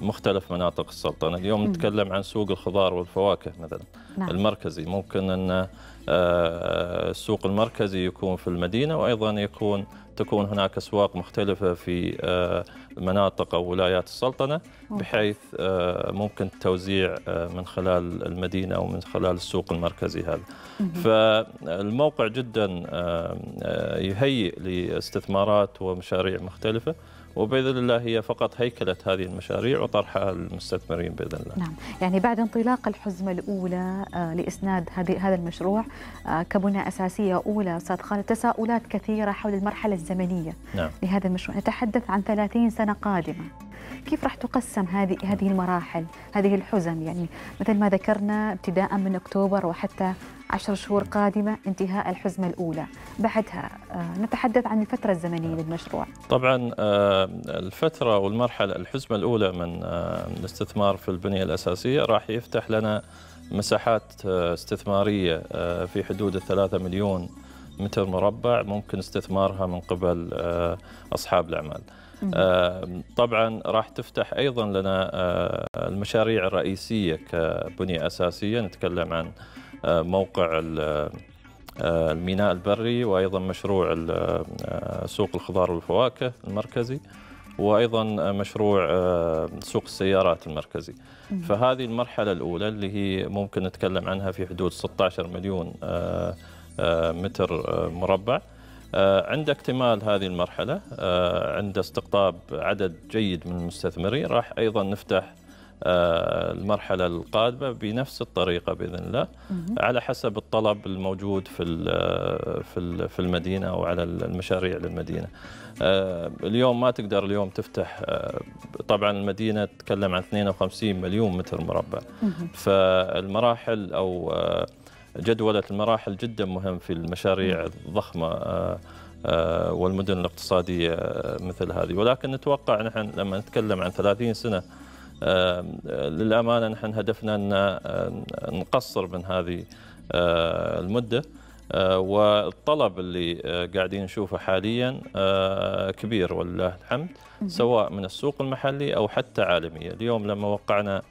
لمختلف مناطق السلطنة اليوم. نتكلم عن سوق الخضار والفواكه مثلا نعم. المركزي ممكن أن آه، السوق المركزي يكون في المدينة وأيضا يكون تكون هناك أسواق مختلفة في آه، مناطق أو ولايات السلطنة بحيث آه، ممكن التوزيع آه، من خلال المدينة أو من خلال السوق المركزي هذا. فالموقع جدا يهيئ لاستثمارات ومشاريع مختلفة. وبإذن الله هي فقط هيكلة هذه المشاريع وطرحها للمستثمرين بإذن الله. نعم. يعني بعد انطلاق الحزمة الأولى آه، لإسناد هذه هذا المشروع آه، كبنى أساسية أولى أستاذ خالد تساؤلات كثيرة حول المرحلة الزمنية نعم. لهذا المشروع. نتحدث عن 30 سنة قادمة. كيف راح تقسم هذه هذه المراحل هذه الحزم؟ يعني مثل ما ذكرنا ابتداء من أكتوبر وحتى عشر شهور قادمة انتهاء الحزمة الأولى. بعدها آه، نتحدث عن الفترة الزمنية للمشروع. طبعا آه، الفترة والمرحلة الحزمة الأولى من آه، الاستثمار في البنية الأساسية راح يفتح لنا مساحات استثمارية في حدود الثلاثة مليون متر مربع ممكن استثمارها من قبل أصحاب الأعمال. طبعا راح تفتح أيضا لنا المشاريع الرئيسية كبنية أساسية. نتكلم عن موقع آه، الميناء البري وأيضا مشروع آه، سوق الخضار والفواكه المركزي وأيضا مشروع آه، سوق السيارات المركزي. فهذه المرحلة الأولى اللي هي ممكن نتكلم عنها في حدود 16 مليون متر مربع. عند اكتمال هذه المرحلة عند استقطاب عدد جيد من المستثمرين راح أيضا نفتح المرحلة القادمة بنفس الطريقة بإذن الله. على حسب الطلب الموجود في في في المدينة أو على المشاريع للمدينة. اليوم ما تقدر اليوم تفتح طبعا المدينة تتكلم عن 52 مليون متر مربع. فالمراحل أو جدولة المراحل جدا مهم في المشاريع الضخمة والمدن الاقتصادية مثل هذه. ولكن نتوقع نحن لما نتكلم عن 30 سنة للأمانة نحن هدفنا أن نقصر من هذه المدة. والطلب اللي قاعدين نشوفه حاليا كبير ولله الحمد سواء من السوق المحلي أو حتى عالميا. اليوم لما وقعنا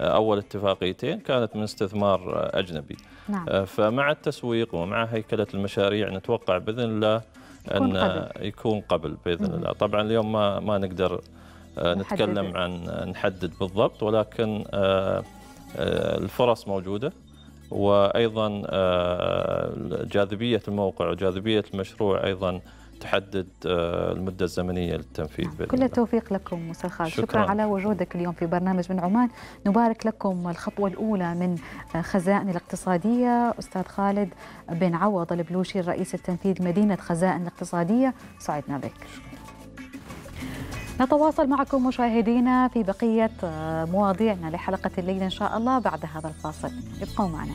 أول اتفاقيتين كانت من استثمار أجنبي. نعم. فمع التسويق ومع هيكلة المشاريع نتوقع بإذن الله أن. يكون قبل بإذن الله. طبعا اليوم ما, ما نقدر نتكلم عن نحدد بالضبط ولكن الفرص موجودة. وأيضا جاذبية الموقع وجاذبية المشروع أيضا تحدد المدة الزمنية للتنفيذ نعم. كل التوفيق لكم أستاذ خالد. شكرا. شكرا. على وجودك اليوم في برنامج من عمان. نبارك لكم الخطوة الأولى من خزائن الاقتصادية. أستاذ خالد بن عوض البلوشي الرئيس التنفيذي مدينة خزائن الاقتصادية سعدنا بك. نتواصل معكم مشاهدينا في بقية مواضيعنا لحلقة الليل إن شاء الله بعد هذا الفاصل. ابقوا معنا.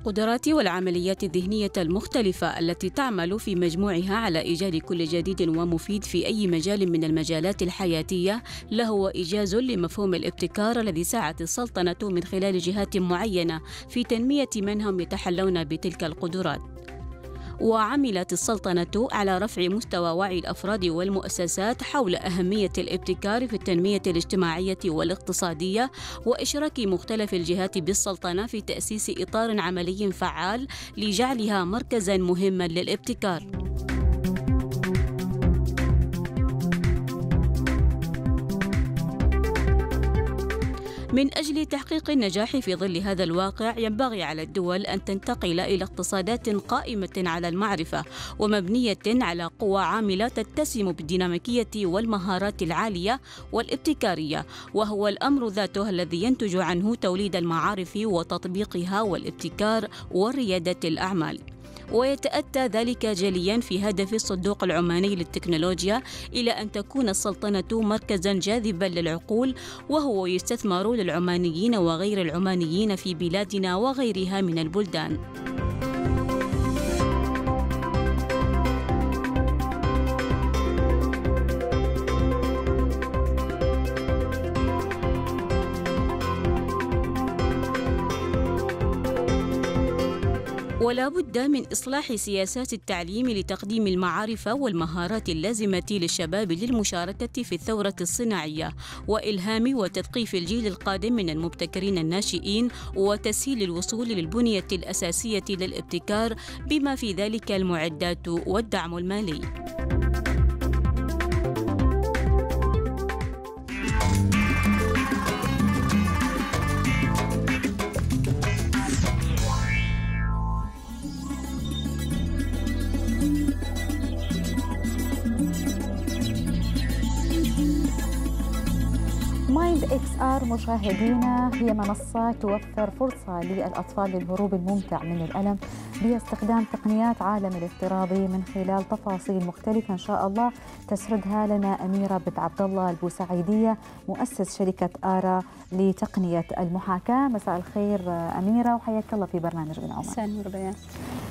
القدرات والعمليات الذهنية المختلفة التي تعمل في مجموعها على إيجاد كل جديد ومفيد في أي مجال من المجالات الحياتية له إيجاز لمفهوم الابتكار الذي سعت السلطنة من خلال جهات معينة في تنمية من هم يتحلون بتلك القدرات. وعملت السلطنة على رفع مستوى وعي الأفراد والمؤسسات حول أهمية الابتكار في التنمية الاجتماعية والاقتصادية وإشراك مختلف الجهات بالسلطنة في تأسيس إطار عملي فعال لجعلها مركزا مهما للابتكار. من أجل تحقيق النجاح في ظل هذا الواقع ينبغي على الدول أن تنتقل إلى اقتصادات قائمة على المعرفة ومبنية على قوى عاملة تتسم بالديناميكية والمهارات العالية والابتكارية وهو الأمر ذاته الذي ينتج عنه توليد المعارف وتطبيقها والابتكار وريادة الأعمال. ويتأتى ذلك جليا في هدف الصندوق العماني للتكنولوجيا إلى أن تكون السلطنة مركزا جاذبا للعقول وهو يستثمر للعمانيين وغير العمانيين في بلادنا وغيرها من البلدان. ولا بد من إصلاح سياسات التعليم لتقديم المعارف والمهارات اللازمة للشباب للمشاركة في الثورة الصناعية وإلهام وتثقيف الجيل القادم من المبتكرين الناشئين وتسهيل الوصول للبنية الأساسية للابتكار بما في ذلك المعدات والدعم المالي. Mind XR مشاهدينا هي منصة توفر فرصة للأطفال للهروب الممتع من الألم باستخدام تقنيات عالم الافتراضي من خلال تفاصيل مختلفة إن شاء الله. تسردها لنا أميرة بنت عبد الله البوسعيدية مؤسس شركة آرا لتقنية المحاكاة. مساء الخير أميرة وحياك الله في برنامج من عمان.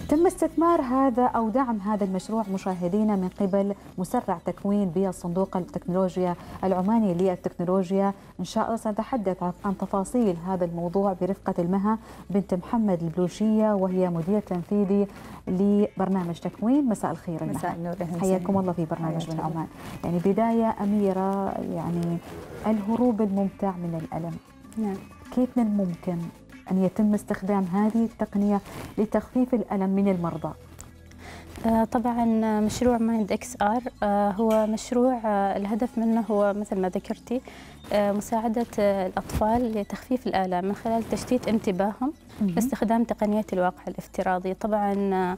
تم استثمار هذا أو دعم هذا المشروع مشاهدينا من قبل مسرع تكوين بالصندوق التكنولوجيا العماني للتكنولوجيا. إن شاء الله سنتحدث عن تفاصيل هذا الموضوع برفقة المها بنت محمد البلوشية وهي مدير تنفيذي لبرنامج تكوين. مساء الخير مساء النور حياكم الله في برنامج من عمان. يعني بداية أميرة يعني الهروب الممتع من الألم. نعم. كيف من الممكن أن يتم استخدام هذه التقنية لتخفيف الألم من المرضى؟ آه، طبعا مشروع مايند إكس آر هو مشروع آه، الهدف منه هو مثل ما ذكرتي آه، مساعدة الأطفال لتخفيف الآلام من خلال تشتيت انتباههم باستخدام تقنية الواقع الافتراضي. طبعا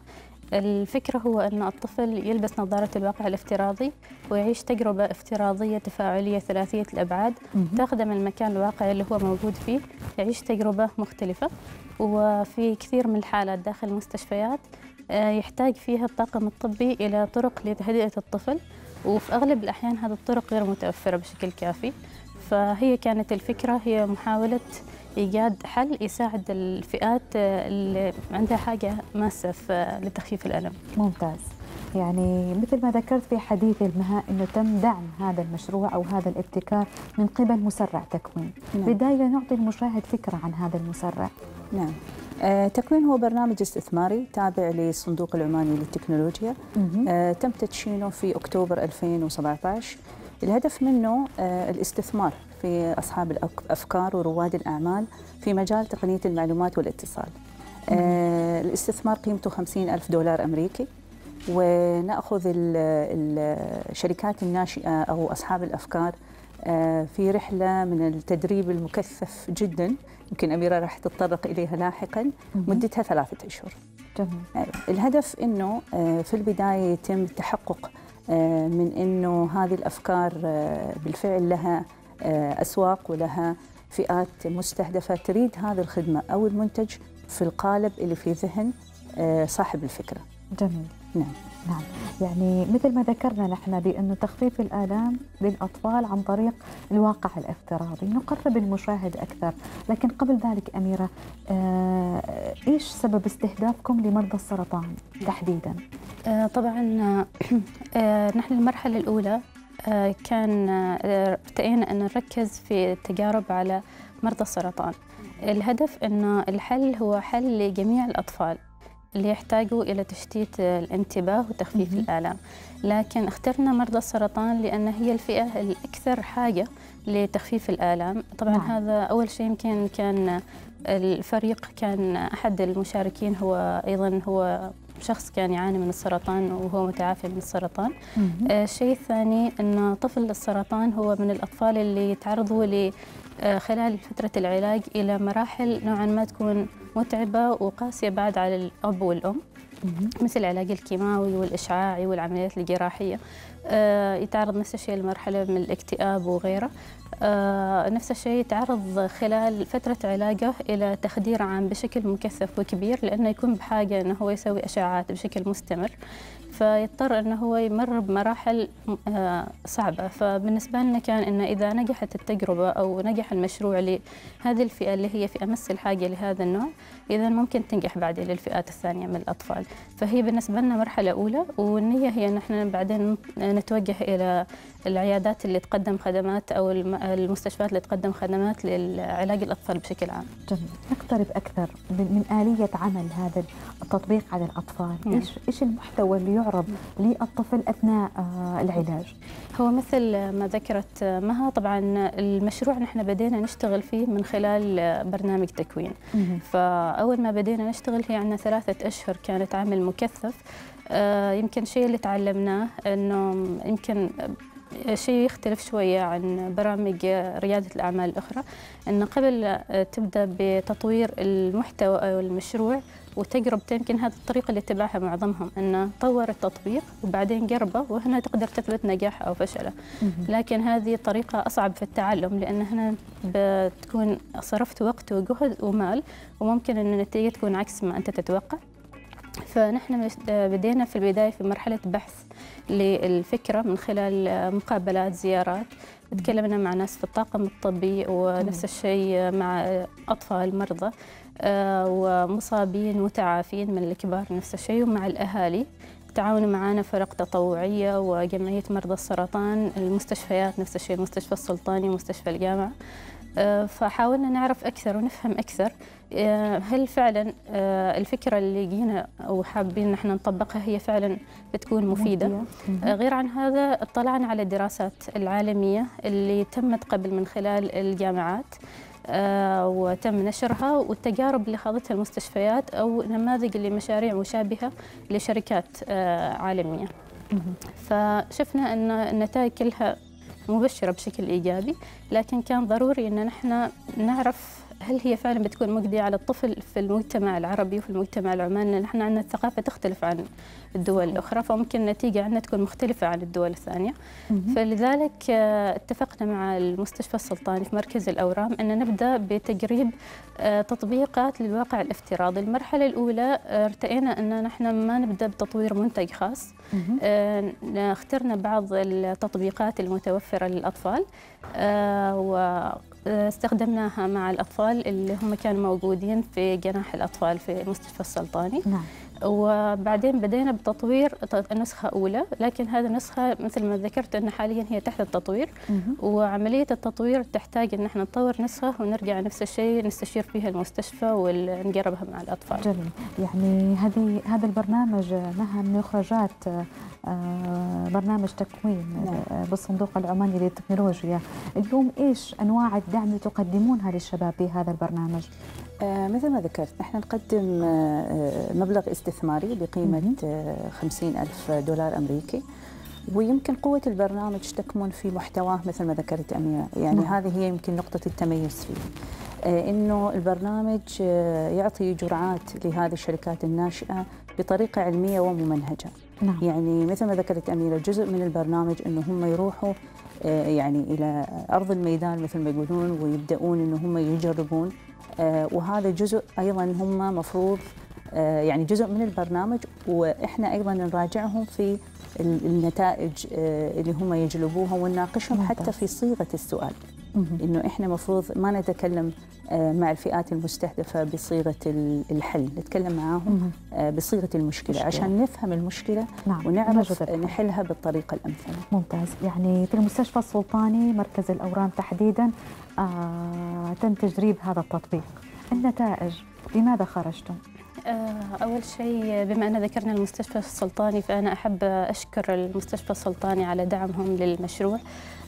الفكرة هو أن الطفل يلبس نظارة الواقع الافتراضي ويعيش تجربة افتراضية تفاعلية ثلاثية الأبعاد من المكان الواقعي اللي هو موجود فيه يعيش تجربة مختلفة. وفي كثير من الحالات داخل المستشفيات آه، يحتاج فيها الطاقم الطبي إلى طرق لتهدئة الطفل وفي أغلب الأحيان هذه الطرق غير متوفرة بشكل كافي. فهي كانت الفكرة هي محاولة إيجاد حل يساعد الفئات آه، اللي عندها حاجة ماسة لتخفيف الألم. ممتاز. يعني مثل ما ذكرت في حديث المها إنه تم دعم هذا المشروع أو هذا الابتكار من قبل مسرع تكوين. نعم. بداية نعطي المشاهد فكرة عن هذا المسرع. نعم. آه، تكوين هو برنامج استثماري تابع للصندوق العماني للتكنولوجيا. آه، تم تدشينه في أكتوبر 2017 الهدف منه آه، الاستثمار في أصحاب الأفكار ورواد الأعمال في مجال تقنية المعلومات والاتصال. الاستثمار قيمته 50 ألف دولار أمريكي. ونأخذ الشركات الناشئة أو أصحاب الأفكار في رحلة من التدريب المكثف جدا يمكن أميرة راح تتطرق إليها لاحقا مدتها ثلاثة أشهر جميل. أيوة. الهدف أنه آه، في البداية يتم التحقق آه، من أنه هذه الأفكار آه، بالفعل لها أسواق ولها فئات مستهدفة تريد هذه الخدمة أو المنتج في القالب اللي في ذهن صاحب الفكرة جميل. نعم نعم. يعني مثل ما ذكرنا نحن بأنه تخفيف الآلام للأطفال عن طريق الواقع الافتراضي نقرب المشاهد أكثر. لكن قبل ذلك أميرة آه إيش سبب استهدافكم لمرضى السرطان تحديدا؟ آه طبعا آه نحن المرحلة الأولى آه كان آه، ارتئينا أن نركز في التجارب على مرضى السرطان. الهدف أن الحل هو حل لجميع الأطفال. اللي يحتاجوا إلى تشتيت الانتباه وتخفيف الآلام. لكن اخترنا مرضى السرطان لأن هي الفئة الأكثر حاجة لتخفيف الآلام. طبعا نعم. هذا أول شيء يمكن كان الفريق كان أحد المشاركين هو أيضا هو شخص كان يعاني من السرطان وهو متعافي من السرطان. آه الشيء الثاني أن طفل السرطان هو من الأطفال اللي يتعرضوا آه، خلال فترة العلاج إلى مراحل نوعا ما تكون متعبة وقاسية بعد على الأب والأم مثل العلاج الكيماوي والإشعاعي والعمليات الجراحية. آه، يتعرض نفس الشيء لمرحلة من الاكتئاب وغيره. آه، نفس الشيء يتعرض خلال فترة علاجه إلى تخدير عام بشكل مكثف وكبير لأنه يكون بحاجة أنه هو يسوي أشعاعات بشكل مستمر. فيضطر أنه هو يمر بمراحل آه، صعبة. فبالنسبة لنا كان أنه إذا نجحت التجربة أو نجح المشروع لهذه الفئة اللي هي في أمس الحاجة لهذا النوع إذا ممكن تنجح بعدين للفئات الثانية من الأطفال. فهي بالنسبة لنا مرحلة أولى والنية هي أن إحنا بعدين نتوجه إلى العيادات اللي تقدم خدمات أو المستشفيات اللي تقدم خدمات للعلاج الأطفال بشكل عام. جميل. نقترب أكثر من آلية عمل هذا التطبيق على الأطفال. نعم. إيش إيش المحتوى اللي يعرض للطفل أثناء آه، العلاج؟ هو مثل ما ذكرت مها طبعا المشروع نحن بدينا نشتغل فيه من خلال برنامج تكوين. فأول ما بدينا نشتغل هي عندنا ثلاثة أشهر كانت عمل مكثف. آه، يمكن شيء اللي تعلمناه إنه يمكن شيء يختلف شوية عن برامج ريادة الأعمال الأخرى. أن قبل تبدأ بتطوير المحتوى أو المشروع وتجربته يمكن هذه الطريقة اللي اتبعها معظمهم أنه طور التطبيق وبعدين جربه وهنا تقدر تثبت نجاحه أو فشله. لكن هذه طريقة أصعب في التعلم لأن هنا بتكون صرفت وقت وجهد ومال وممكن أن النتيجة تكون عكس ما أنت تتوقع. فنحن بدينا في البداية في مرحلة بحث للفكرة من خلال مقابلات زيارات. تكلمنا مع ناس في الطاقم الطبي ونفس الشيء مع أطفال مرضى آه، ومصابين متعافين من الكبار نفس الشيء ومع الأهالي. تعاونوا معنا فرق تطوعية وجمعية مرضى السرطان المستشفيات نفس الشيء المستشفى السلطاني ومستشفى الجامعة. فحاولنا نعرف أكثر ونفهم أكثر. آه، هل فعلا آه، الفكرة اللي جينا وحابين نحن نطبقها هي فعلا بتكون مفيدة؟ غير عن هذا اطلعنا على الدراسات العالمية اللي تمت قبل من خلال الجامعات آه، وتم نشرها والتجارب اللي خاضتها المستشفيات أو نماذج لمشاريع مشابهة لشركات آه، عالمية. فشفنا أن النتائج كلها مبشرة بشكل إيجابي لكن كان ضروري أن نحن نعرف هل هي فعلا بتكون مجدية على الطفل في المجتمع العربي وفي المجتمع العماني؟ لأن نحن عندنا الثقافة تختلف عن الدول الأخرى فممكن النتيجة عندنا تكون مختلفة عن الدول الثانية. فلذلك آه، اتفقنا مع المستشفى السلطاني في مركز الأورام أن نبدأ بتجريب آه، تطبيقات للواقع الافتراضي. المرحلة الأولى آه، ارتئينا أن نحن ما نبدأ بتطوير منتج خاص. اخترنا بعض التطبيقات المتوفرة للأطفال آه، واستخدمناها مع الأطفال اللي هم كانوا موجودين في جناح الأطفال في مستشفى السلطاني. نعم. وبعدين بدينا بتطوير نسخة أولى لكن هذه النسخة مثل ما ذكرت أن حاليا هي تحت التطوير. وعملية التطوير تحتاج أن إحنا نطور نسخة ونرجع نفس الشيء نستشير فيها المستشفى ونقربها مع الأطفال. جميل. يعني هذه هذا البرنامج نهى من إخراجات آه، برنامج تكوين آه، بالصندوق العماني للتكنولوجيا. اليوم إيش أنواع الدعم اللي تقدمونها للشباب بهذا البرنامج؟ آه، مثل ما ذكرت نحن نقدم آه، آه، مبلغ استثماري بقيمة آه، 50 ألف دولار أمريكي. ويمكن قوة البرنامج تكمن في محتواه مثل ما ذكرت أميرة يعني نعم. هذه هي يمكن نقطة التميز فيه. إنه البرنامج يعطي جرعات لهذه الشركات الناشئة بطريقة علمية وممنهجة. نعم. يعني مثل ما ذكرت أميرة جزء من البرنامج أنه هم يروحوا يعني إلى أرض الميدان مثل ما يقولون ويبدأون أنه هم يجربون وهذا جزء أيضا هم مفروض آه، يعني جزء من البرنامج وإحنا أيضا نراجعهم في النتائج آه، اللي هم يجلبوها ونناقشهم. حتى في صيغة السؤال. إنه إحنا مفروض ما نتكلم آه، مع الفئات المستهدفة بصيغة ال- الحل نتكلم معاهم. آه، بصيغة المشكلة مشكلة. عشان نفهم المشكلة نعم ونعرف. نحلها بالطريقة الأمثل ممتاز يعني في المستشفى السلطاني مركز الأورام تحديدا آه تم تجريب هذا التطبيق النتائج لماذا خرجتم؟ آه، أول شيء بما أن ذكرنا المستشفى السلطاني فأنا أحب أشكر المستشفى السلطاني على دعمهم للمشروع.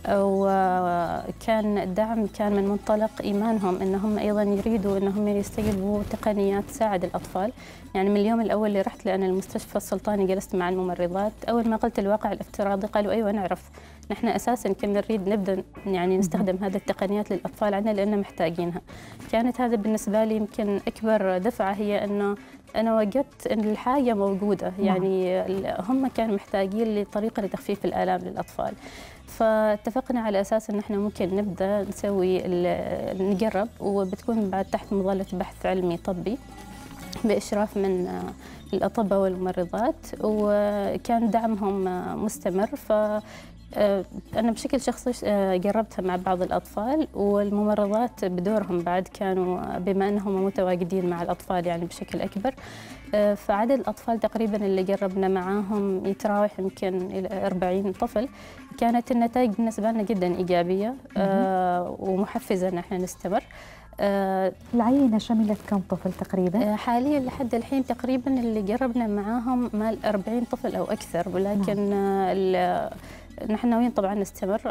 وكان الدعم كان من منطلق إيمانهم أنهم أيضا يريدوا أنهم يستجلبوا تقنيات تساعد الأطفال. يعني من اليوم الأول اللي رحت لأن المستشفى السلطاني جلست مع الممرضات. أول ما قلت الواقع الافتراضي قالوا أيوة نعرف. نحن أساسا كنا نريد نبدأ يعني نستخدم هذه التقنيات للأطفال عندنا لأن محتاجينها. كانت هذا بالنسبة لي يمكن أكبر دفعة هي إنه أنا وجدت إن الحاجة موجودة يعني ال- هم كانوا محتاجين لطريقة لتخفيف الآلام للأطفال. فاتفقنا على أساس إن إحنا ممكن نبدأ نسوي نجرب وبتكون بعد تحت مظلة بحث علمي طبي بإشراف من الأطباء والممرضات وكان دعمهم مستمر ف أنا بشكل شخصي آه، جربتها مع بعض الأطفال والممرضات بدورهم بعد كانوا آه، بما أنهم متواجدين مع الأطفال يعني بشكل أكبر آه، فعدد الأطفال تقريبا اللي جربنا معاهم يتراوح يمكن إلى 40 طفل. كانت النتائج بالنسبة لنا جدا إيجابية آه، ومحفزة أن إحنا نستمر. آه، العينة شملت كم طفل تقريبا؟ آه، حاليا لحد الحين تقريبا اللي جربنا معاهم مال 40 طفل أو أكثر ولكن آه، نحن ناويين طبعا نستمر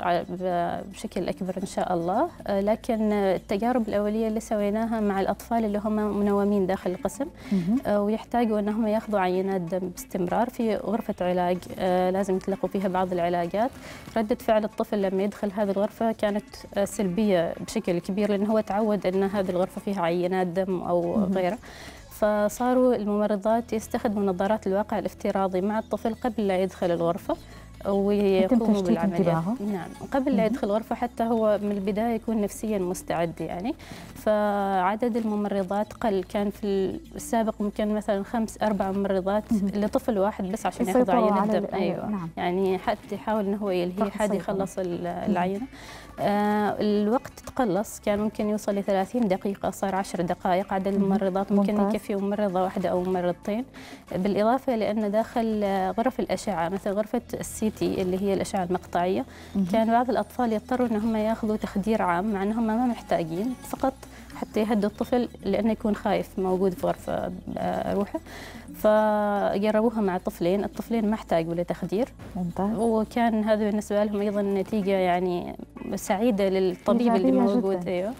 بشكل أكبر إن شاء الله. آه، لكن التجارب الأولية اللي سويناها مع الأطفال اللي هم منومين داخل القسم آه، ويحتاجوا إنهم ياخذوا عينات دم باستمرار في غرفة علاج آه، لازم يتلقوا فيها بعض العلاجات. ردة فعل الطفل لما يدخل هذه الغرفة كانت سلبية بشكل كبير لأنه هو تعود إن هذه الغرفة فيها عينات دم أو. غيره. فصاروا الممرضات يستخدموا نظارات الواقع الافتراضي مع الطفل قبل لا يدخل الغرفة. ويقوموا انتباهه. نعم. قبل لا يدخل الغرفة حتى هو من البداية يكون نفسيا مستعد يعني. فعدد الممرضات قل. كان في السابق ممكن مثلا خمس أربع ممرضات لطفل واحد بس عشان ياخذ عينة دم. أيوة. نعم. يعني حتى يحاول إنه هو يلهي حد. يخلص ال- العينة. الوقت تقلص. كان ممكن يوصل ل 30 دقيقة صار 10 دقائق عدد الممرضات. ممكن. يكفي ممرضة واحدة أو ممرضتين. بالإضافة لأن داخل آه، غرف الأشعة مثل غرفة السي تي اللي هي الأشعة المقطعية. كان بعض الأطفال يضطروا أن هم ياخذوا تخدير عام مع أنهم ما محتاجين. فقط حتى يهدوا الطفل لأنه يكون خايف موجود في غرفة آه، روحه. فجربوها مع طفلين. الطفلين ما احتاجوا لتخدير. ممتاز. وكان هذا بالنسبة لهم أيضا نتيجة يعني سعيدة للطبيب اللي موجود جداً. أيوه.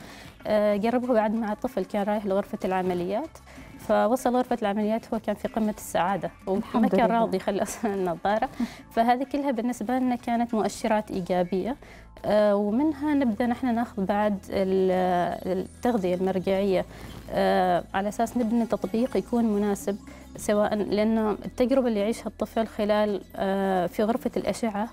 آه، جربه بعد مع طفل كان رايح لغرفة العمليات. فوصل غرفة العمليات هو كان في قمة السعادة وما كان. راضي خلص النظارة. فهذه كلها بالنسبة لنا كانت مؤشرات إيجابية. آه، ومنها نبدأ نحن نأخذ بعد ال- التغذية المرجعية. آه، على أساس نبني تطبيق يكون مناسب سواء لأنه التجربة اللي يعيشها الطفل خلال آه، في غرفة الأشعة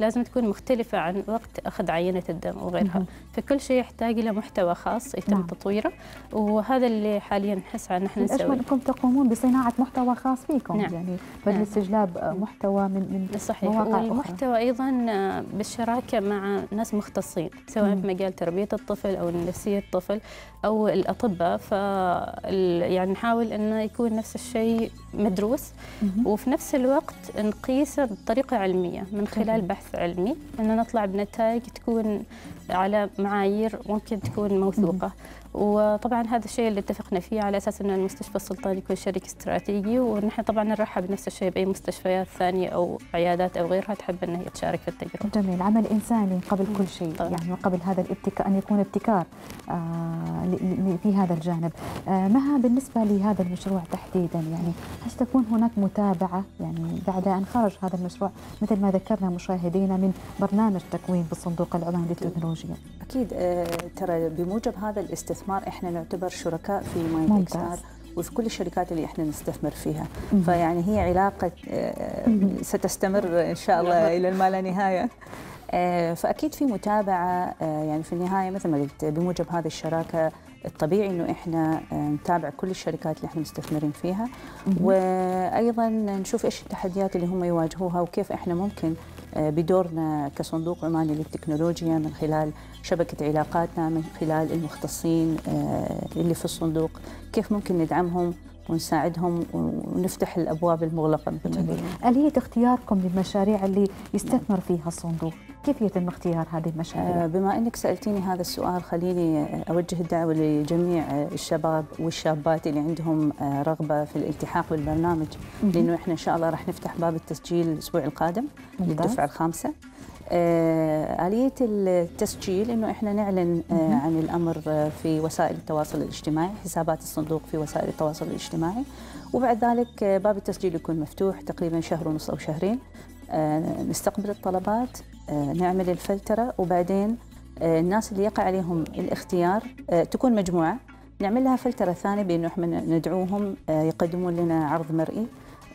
لازم تكون مختلفة عن وقت أخذ عينة الدم وغيرها مهم. فكل شيء يحتاج إلى محتوى خاص يتم نعم. تطويره وهذا اللي حاليا نحس عن نحن الأجمل نسوي أنكم تقومون بصناعة محتوى خاص فيكم نعم. يعني بدل نعم. استجلاب محتوى من من صحيح. والمحتوى أيضا آه، بالشراكة مع ناس مختصين سواء مم. في مجال تربية الطفل أو نفسية الطفل أو الأطباء ف يعني نحاول انه يكون نفس الشيء مدروس مهم. وفي نفس الوقت نقيسه بطريقة علمية من خلال جميل. بحث علمي ان نطلع بنتائج تكون على معايير ممكن تكون موثوقة. وطبعا هذا الشيء اللي اتفقنا فيه على أساس ان المستشفى السلطاني يكون شريك استراتيجي ونحن طبعا نرحب بنفس الشيء بأي مستشفيات ثانية أو عيادات أو غيرها تحب إنها هي تشارك في التجربة. جميل. عمل إنساني قبل كل شيء. طبعاً. يعني وقبل هذا الابتكار أن يكون ابتكار آه في هذا الجانب. آه مها بالنسبة لهذا المشروع تحديدا يعني هل ستكون هناك متابعة؟ يعني بعد أن خرج هذا المشروع مثل ما ذكرنا مشاهدينا من برنامج تكوين بالصندوق العماني للتكنولوجيا أكيد آه، ترى بموجب هذا الاستثمار إحنا نعتبر شركاء في مايند ممتاز. إكسار وفي كل الشركات اللي إحنا نستثمر فيها. مهم. فيعني هي علاقة آه، ستستمر إن شاء الله إلى ما لا نهايه آه، فأكيد في متابعة آه، يعني في النهاية مثل ما قلت بموجب هذه الشراكة الطبيعي إنه إحنا نتابع كل الشركات اللي إحنا مستثمرين فيها. وأيضا نشوف إيش التحديات اللي هم يواجهوها وكيف إحنا ممكن بدورنا كصندوق عماني للتكنولوجيا من خلال شبكة علاقاتنا من خلال المختصين آه، اللي في الصندوق. كيف ممكن ندعمهم ونساعدهم ونفتح الأبواب المغلقة؟ مثل ما. آلية اختياركم للمشاريع اللي يستثمر فيها الصندوق؟ كيف يتم اختيار هذه آه، المشاريع؟ بما إنك سألتيني هذا السؤال خليني آه، أوجه الدعوة لجميع آه، الشباب والشابات اللي عندهم آه، رغبة في الالتحاق بالبرنامج لأنه إحنا إن شاء الله راح نفتح باب التسجيل الأسبوع القادم ممتاز. للدفعة الخامسة. آه، آلية التسجيل إنه إحنا نعلن آه، عن الأمر آه، في وسائل التواصل الاجتماعي حسابات الصندوق في وسائل التواصل الاجتماعي. وبعد ذلك آه، باب التسجيل يكون مفتوح تقريبا شهر ونص أو شهرين. آه، نستقبل الطلبات. آه، نعمل الفلترة وبعدين آه، الناس اللي يقع عليهم الاختيار آه، تكون مجموعة. نعمل لها فلترة ثانية بأنه إحنا ندعوهم آه، يقدمون لنا عرض مرئي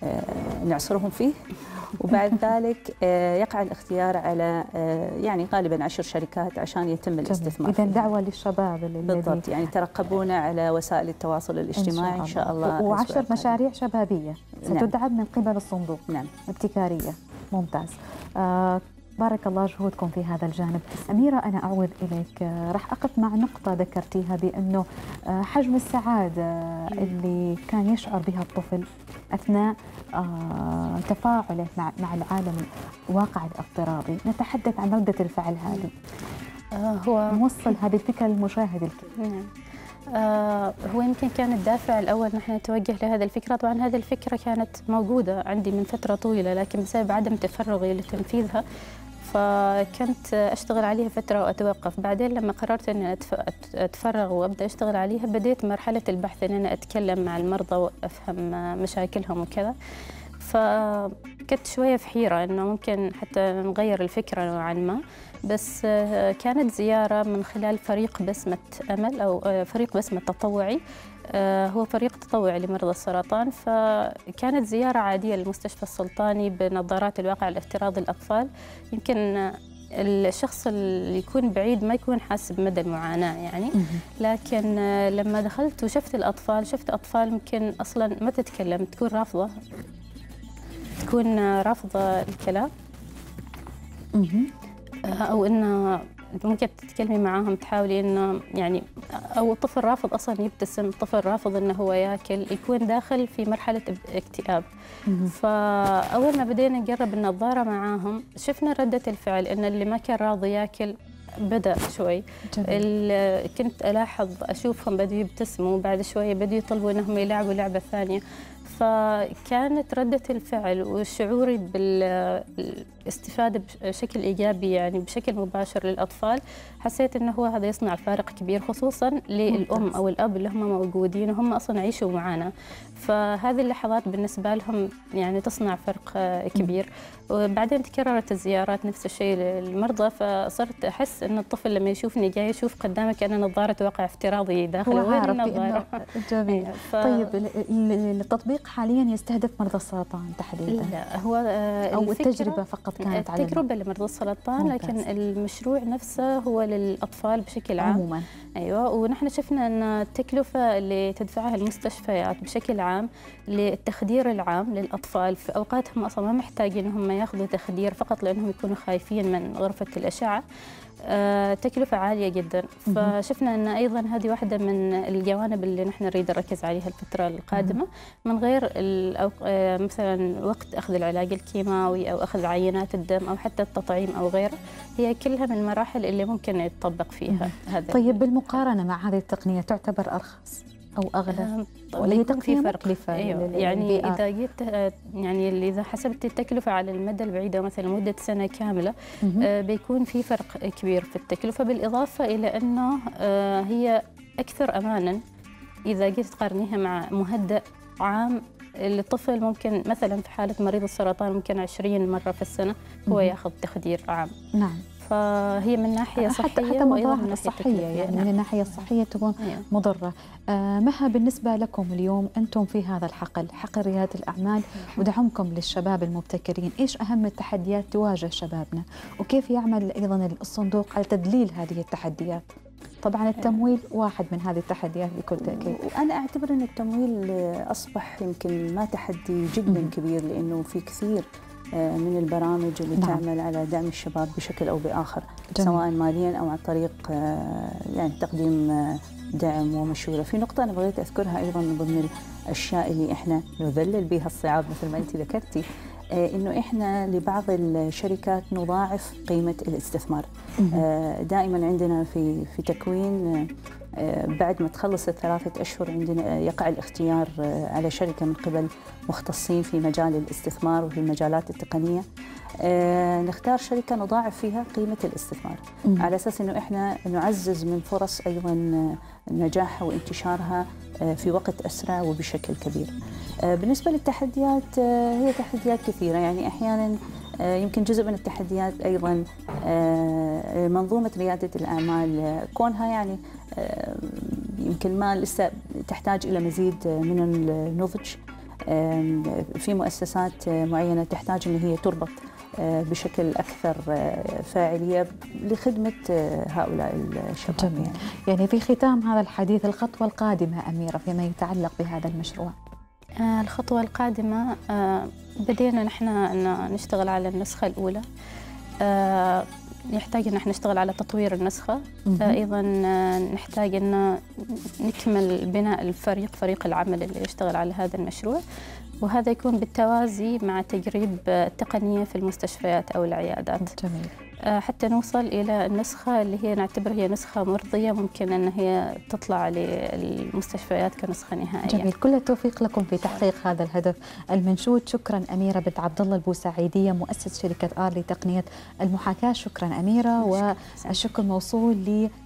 آه، نعصرهم فيه. وبعد ذلك آه، يقع الاختيار على آه، يعني غالبا عشر شركات عشان يتم الاستثمار فيها. دعوة للشباب بالضبط يعني ترقبونا على وسائل التواصل الاجتماعي إن شاء الله الأسبوع وعشر. مشاريع شبابية نعم. ستدعم من قبل الصندوق. نعم. ابتكارية. ممتاز. آه بارك الله جهودكم في هذا الجانب. أميرة أنا أعود إليك. آه راح أقف مع نقطة ذكرتيها بأنه آه حجم السعادة اللي كان يشعر بها الطفل أثناء آه تفاعله مع, العالم الواقع الافتراضي. نتحدث عن ردة الفعل هذه. آه هو نوصل هذه الفكرة للمشاهد نعم آه هو يمكن كان الدافع الأول نحن نتوجه لهذه الفكرة. طبعا هذه الفكرة كانت موجودة عندي من فترة طويلة لكن بسبب عدم تفرغي لتنفيذها فكنت أشتغل عليها فترة وأتوقف. بعدين لما قررت أت- أتفرغ وأبدأ أشتغل عليها بديت مرحلة البحث أن أنا أتكلم مع المرضى وأفهم آه، مشاكلهم وكذا. فكنت شوية في حيرة أنه ممكن حتى نغير الفكرة نوعا ما. بس كانت زيارة من خلال فريق بسمة أمل أو آه، فريق بسمة تطوعي. هو فريق تطوعي لمرضى السرطان فكانت زيارة عادية للمستشفى السلطاني بنظارات الواقع الافتراضي للأطفال يمكن آه، الشخص اللي يكون بعيد ما يكون حاسس بمدى المعاناة يعني. لكن آه، لما دخلت وشفت الأطفال شفت أطفال يمكن أصلا ما تتكلم تكون رافضة. تكون آه، رافضة الكلام. أو انه ممكن تتكلمي معاهم تحاولي انه يعني أو الطفل رافض أصلا يبتسم طفل رافض إنه هو ياكل يكون داخل في مرحلة اب- اكتئاب. فاول ما بدينا نجرب النظارة معاهم شفنا ردة الفعل إن اللي ما كان راضي ياكل بدأ شوي. كنت ألاحظ أشوفهم بدوا يبتسموا بعد شوية بدوا يطلبوا إنهم يلعبوا لعبة ثانية. فكانت ردة الفعل وشعوري بالاستفادة بشكل إيجابي يعني بشكل مباشر للأطفال حسيت أنه هو هذا يصنع فارق كبير خصوصا للأم أو الأب اللي هم موجودين وهم أصلا يعيشوا معنا فهذه اللحظات بالنسبة لهم يعني تصنع فرق كبير. وبعدين تكررت الزيارات نفس الشيء للمرضى فصرت أحس أن الطفل لما يشوفني جاي يشوف قدامك أنا نظارة واقع افتراضي داخل هو وين النظارة؟ جميل. طيب ال- ال- التطبيق حاليا يستهدف مرضى السرطان تحديدا. لا هو آه، أو التجربة فقط كانت على التجربة لمرضى السرطان لكن. المشروع نفسه هو للأطفال بشكل عام. عموما. أيوه ونحن شفنا أن التكلفة اللي تدفعها المستشفيات بشكل عام للتخدير العام للأطفال في اوقات هم أصلا ما محتاجين إنهم ياخذوا تخدير فقط لأنهم يكونوا خايفين من غرفة الأشعة. تكلفة عالية جدا. فشفنا أن أيضا هذه واحدة من الجوانب اللي نحن نريد نركز عليها الفترة القادمة. من غير. آه، مثلا وقت أخذ العلاج الكيماوي أو أخذ عينات الدم أو حتى التطعيم أو غيره هي كلها من المراحل اللي ممكن يتطبق فيها هذا. طيب بالمقارنة مع هذه التقنية تعتبر أرخص؟ أو أغلى آم، ولا هي في فرق أيوة. يعني؟ إذا جيت آه، يعني إذا حسبت التكلفة على المدى البعيد أو مثلا مده سنة كاملة. آه، بيكون في فرق كبير في التكلفة بالإضافة إلى أنه آه، هي أكثر امانا إذا جيت تقارنيها مع مهدئ عام الطفل ممكن مثلا في حالة مريض السرطان ممكن 20 مرة في السنة هو. ياخذ تخدير عام نعم فهي من ناحية صحية حتى حتى وأيضاً من الصحية تكلفة. يعني نعم. من الناحيه الصحية تكون أيوة. مضرة آه مها بالنسبة لكم اليوم أنتم في هذا الحقل حقل ريادة الأعمال ودعمكم للشباب المبتكرين إيش أهم التحديات تواجه شبابنا وكيف يعمل أيضا الصندوق على تذليل هذه التحديات طبعا التمويل واحد من هذه التحديات بكل تأكيد وأنا أعتبر أن التمويل أصبح يمكن ما تحدي جدا. كبير لأنه في كثير آه، من البرامج اللي نعم. تعمل على دعم الشباب بشكل أو بآخر جميل. سواء ماليا أو عن طريق آه، يعني تقديم آه، دعم ومشورة في نقطة أنا بغيت أذكرها أيضا من ضمن الأشياء اللي إحنا نذلل بها الصعاب مثل ما أنت ذكرتي آه، إنه إحنا لبعض الشركات نضاعف قيمة الاستثمار آه، دائما عندنا في في تكوين آه، بعد ما تخلص الثلاثة أشهر عندنا آه، يقع الاختيار آه، على شركة من قبل مختصين في مجال الاستثمار وفي المجالات التقنية. آه، نختار شركة نضاعف فيها قيمة الاستثمار. مم. على أساس أنه إحنا نعزز من فرص أيضا آه، نجاحها وانتشارها آه، في وقت أسرع وبشكل كبير. بالنسبة للتحديات هي تحديات كثيرة. يعني أحيانا يمكن جزء من التحديات أيضا منظومة ريادة الأعمال آه، كونها يعني يمكن ما لسه تحتاج إلى مزيد من النضج في مؤسسات معينة تحتاج أن هي تربط آه، بشكل أكثر آه، فاعلية لخدمة آه، هؤلاء الشباب جميل. يعني. يعني في ختام هذا الحديث الخطوة القادمة أميرة فيما يتعلق بهذا المشروع الخطوة القادمة آه، بدينا نحن أن نشتغل على النسخة الأولى آه، يحتاج أن إحنا نشتغل على تطوير النسخة. مهم. آه، نحتاج أن نكمل بناء الفريق فريق العمل اللي يشتغل على هذا المشروع. وهذا يكون بالتوازي مع تجريب التقنية في المستشفيات أو العيادات. جميل. حتى نوصل إلى النسخة اللي هي نعتبر هي نسخة مرضية ممكن أن هي تطلع للمستشفيات كنسخة نهائية. جميل. كل التوفيق لكم في تحقيق هذا الهدف المنشود. شكرا أميرة بنت عبد الله البوسعيدية مؤسس شركة آر لتقنيه المحاكاة. شكرا أميرة. والشكر موصول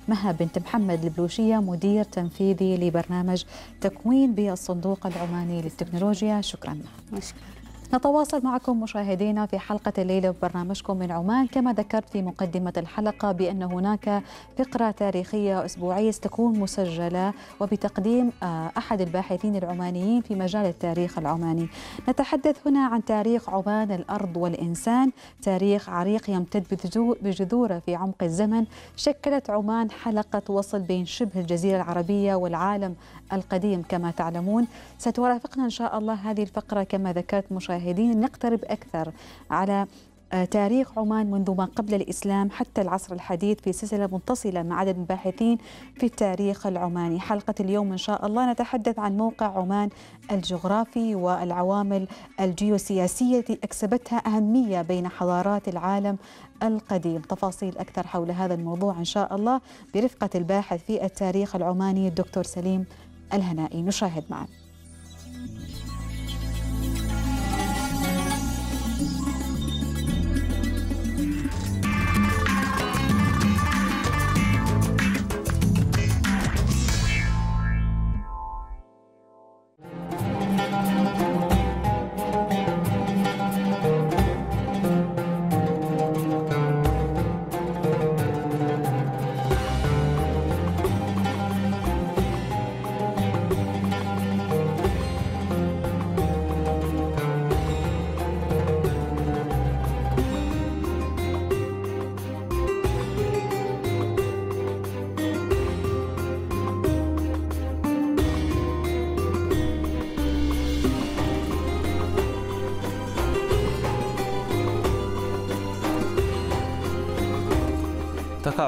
لمها بنت محمد البلوشية مدير تنفيذي لبرنامج تكوين بالصندوق العماني للتكنولوجيا. شكرا مشكلة. نتواصل معكم مشاهدينا في حلقة الليلة ببرنامجكم من عمان. كما ذكرت في مقدمة الحلقة بأن هناك فقرة تاريخية أسبوعية ستكون مسجلة وبتقديم آه، أحد الباحثين العمانيين في مجال التاريخ العماني. نتحدث هنا عن تاريخ عمان الأرض والإنسان تاريخ عريق يمتد بجذو- بجذوره في عمق الزمن. شكلت عمان حلقة وصل بين شبه الجزيرة العربية والعالم القديم كما تعلمون. سترافقنا إن شاء الله هذه الفقرة كما ذكرت مشاهدين. نقترب أكثر على آه، تاريخ عمان منذ ما قبل الإسلام حتى العصر الحديث في سلسلة متصلة مع عدد من الباحثين في التاريخ العماني. حلقة اليوم إن شاء الله نتحدث عن موقع عمان الجغرافي والعوامل الجيوسياسية التي أكسبتها أهمية بين حضارات العالم القديم. تفاصيل أكثر حول هذا الموضوع إن شاء الله برفقة الباحث في التاريخ العماني الدكتور سليم الهنائي. نشاهد معا.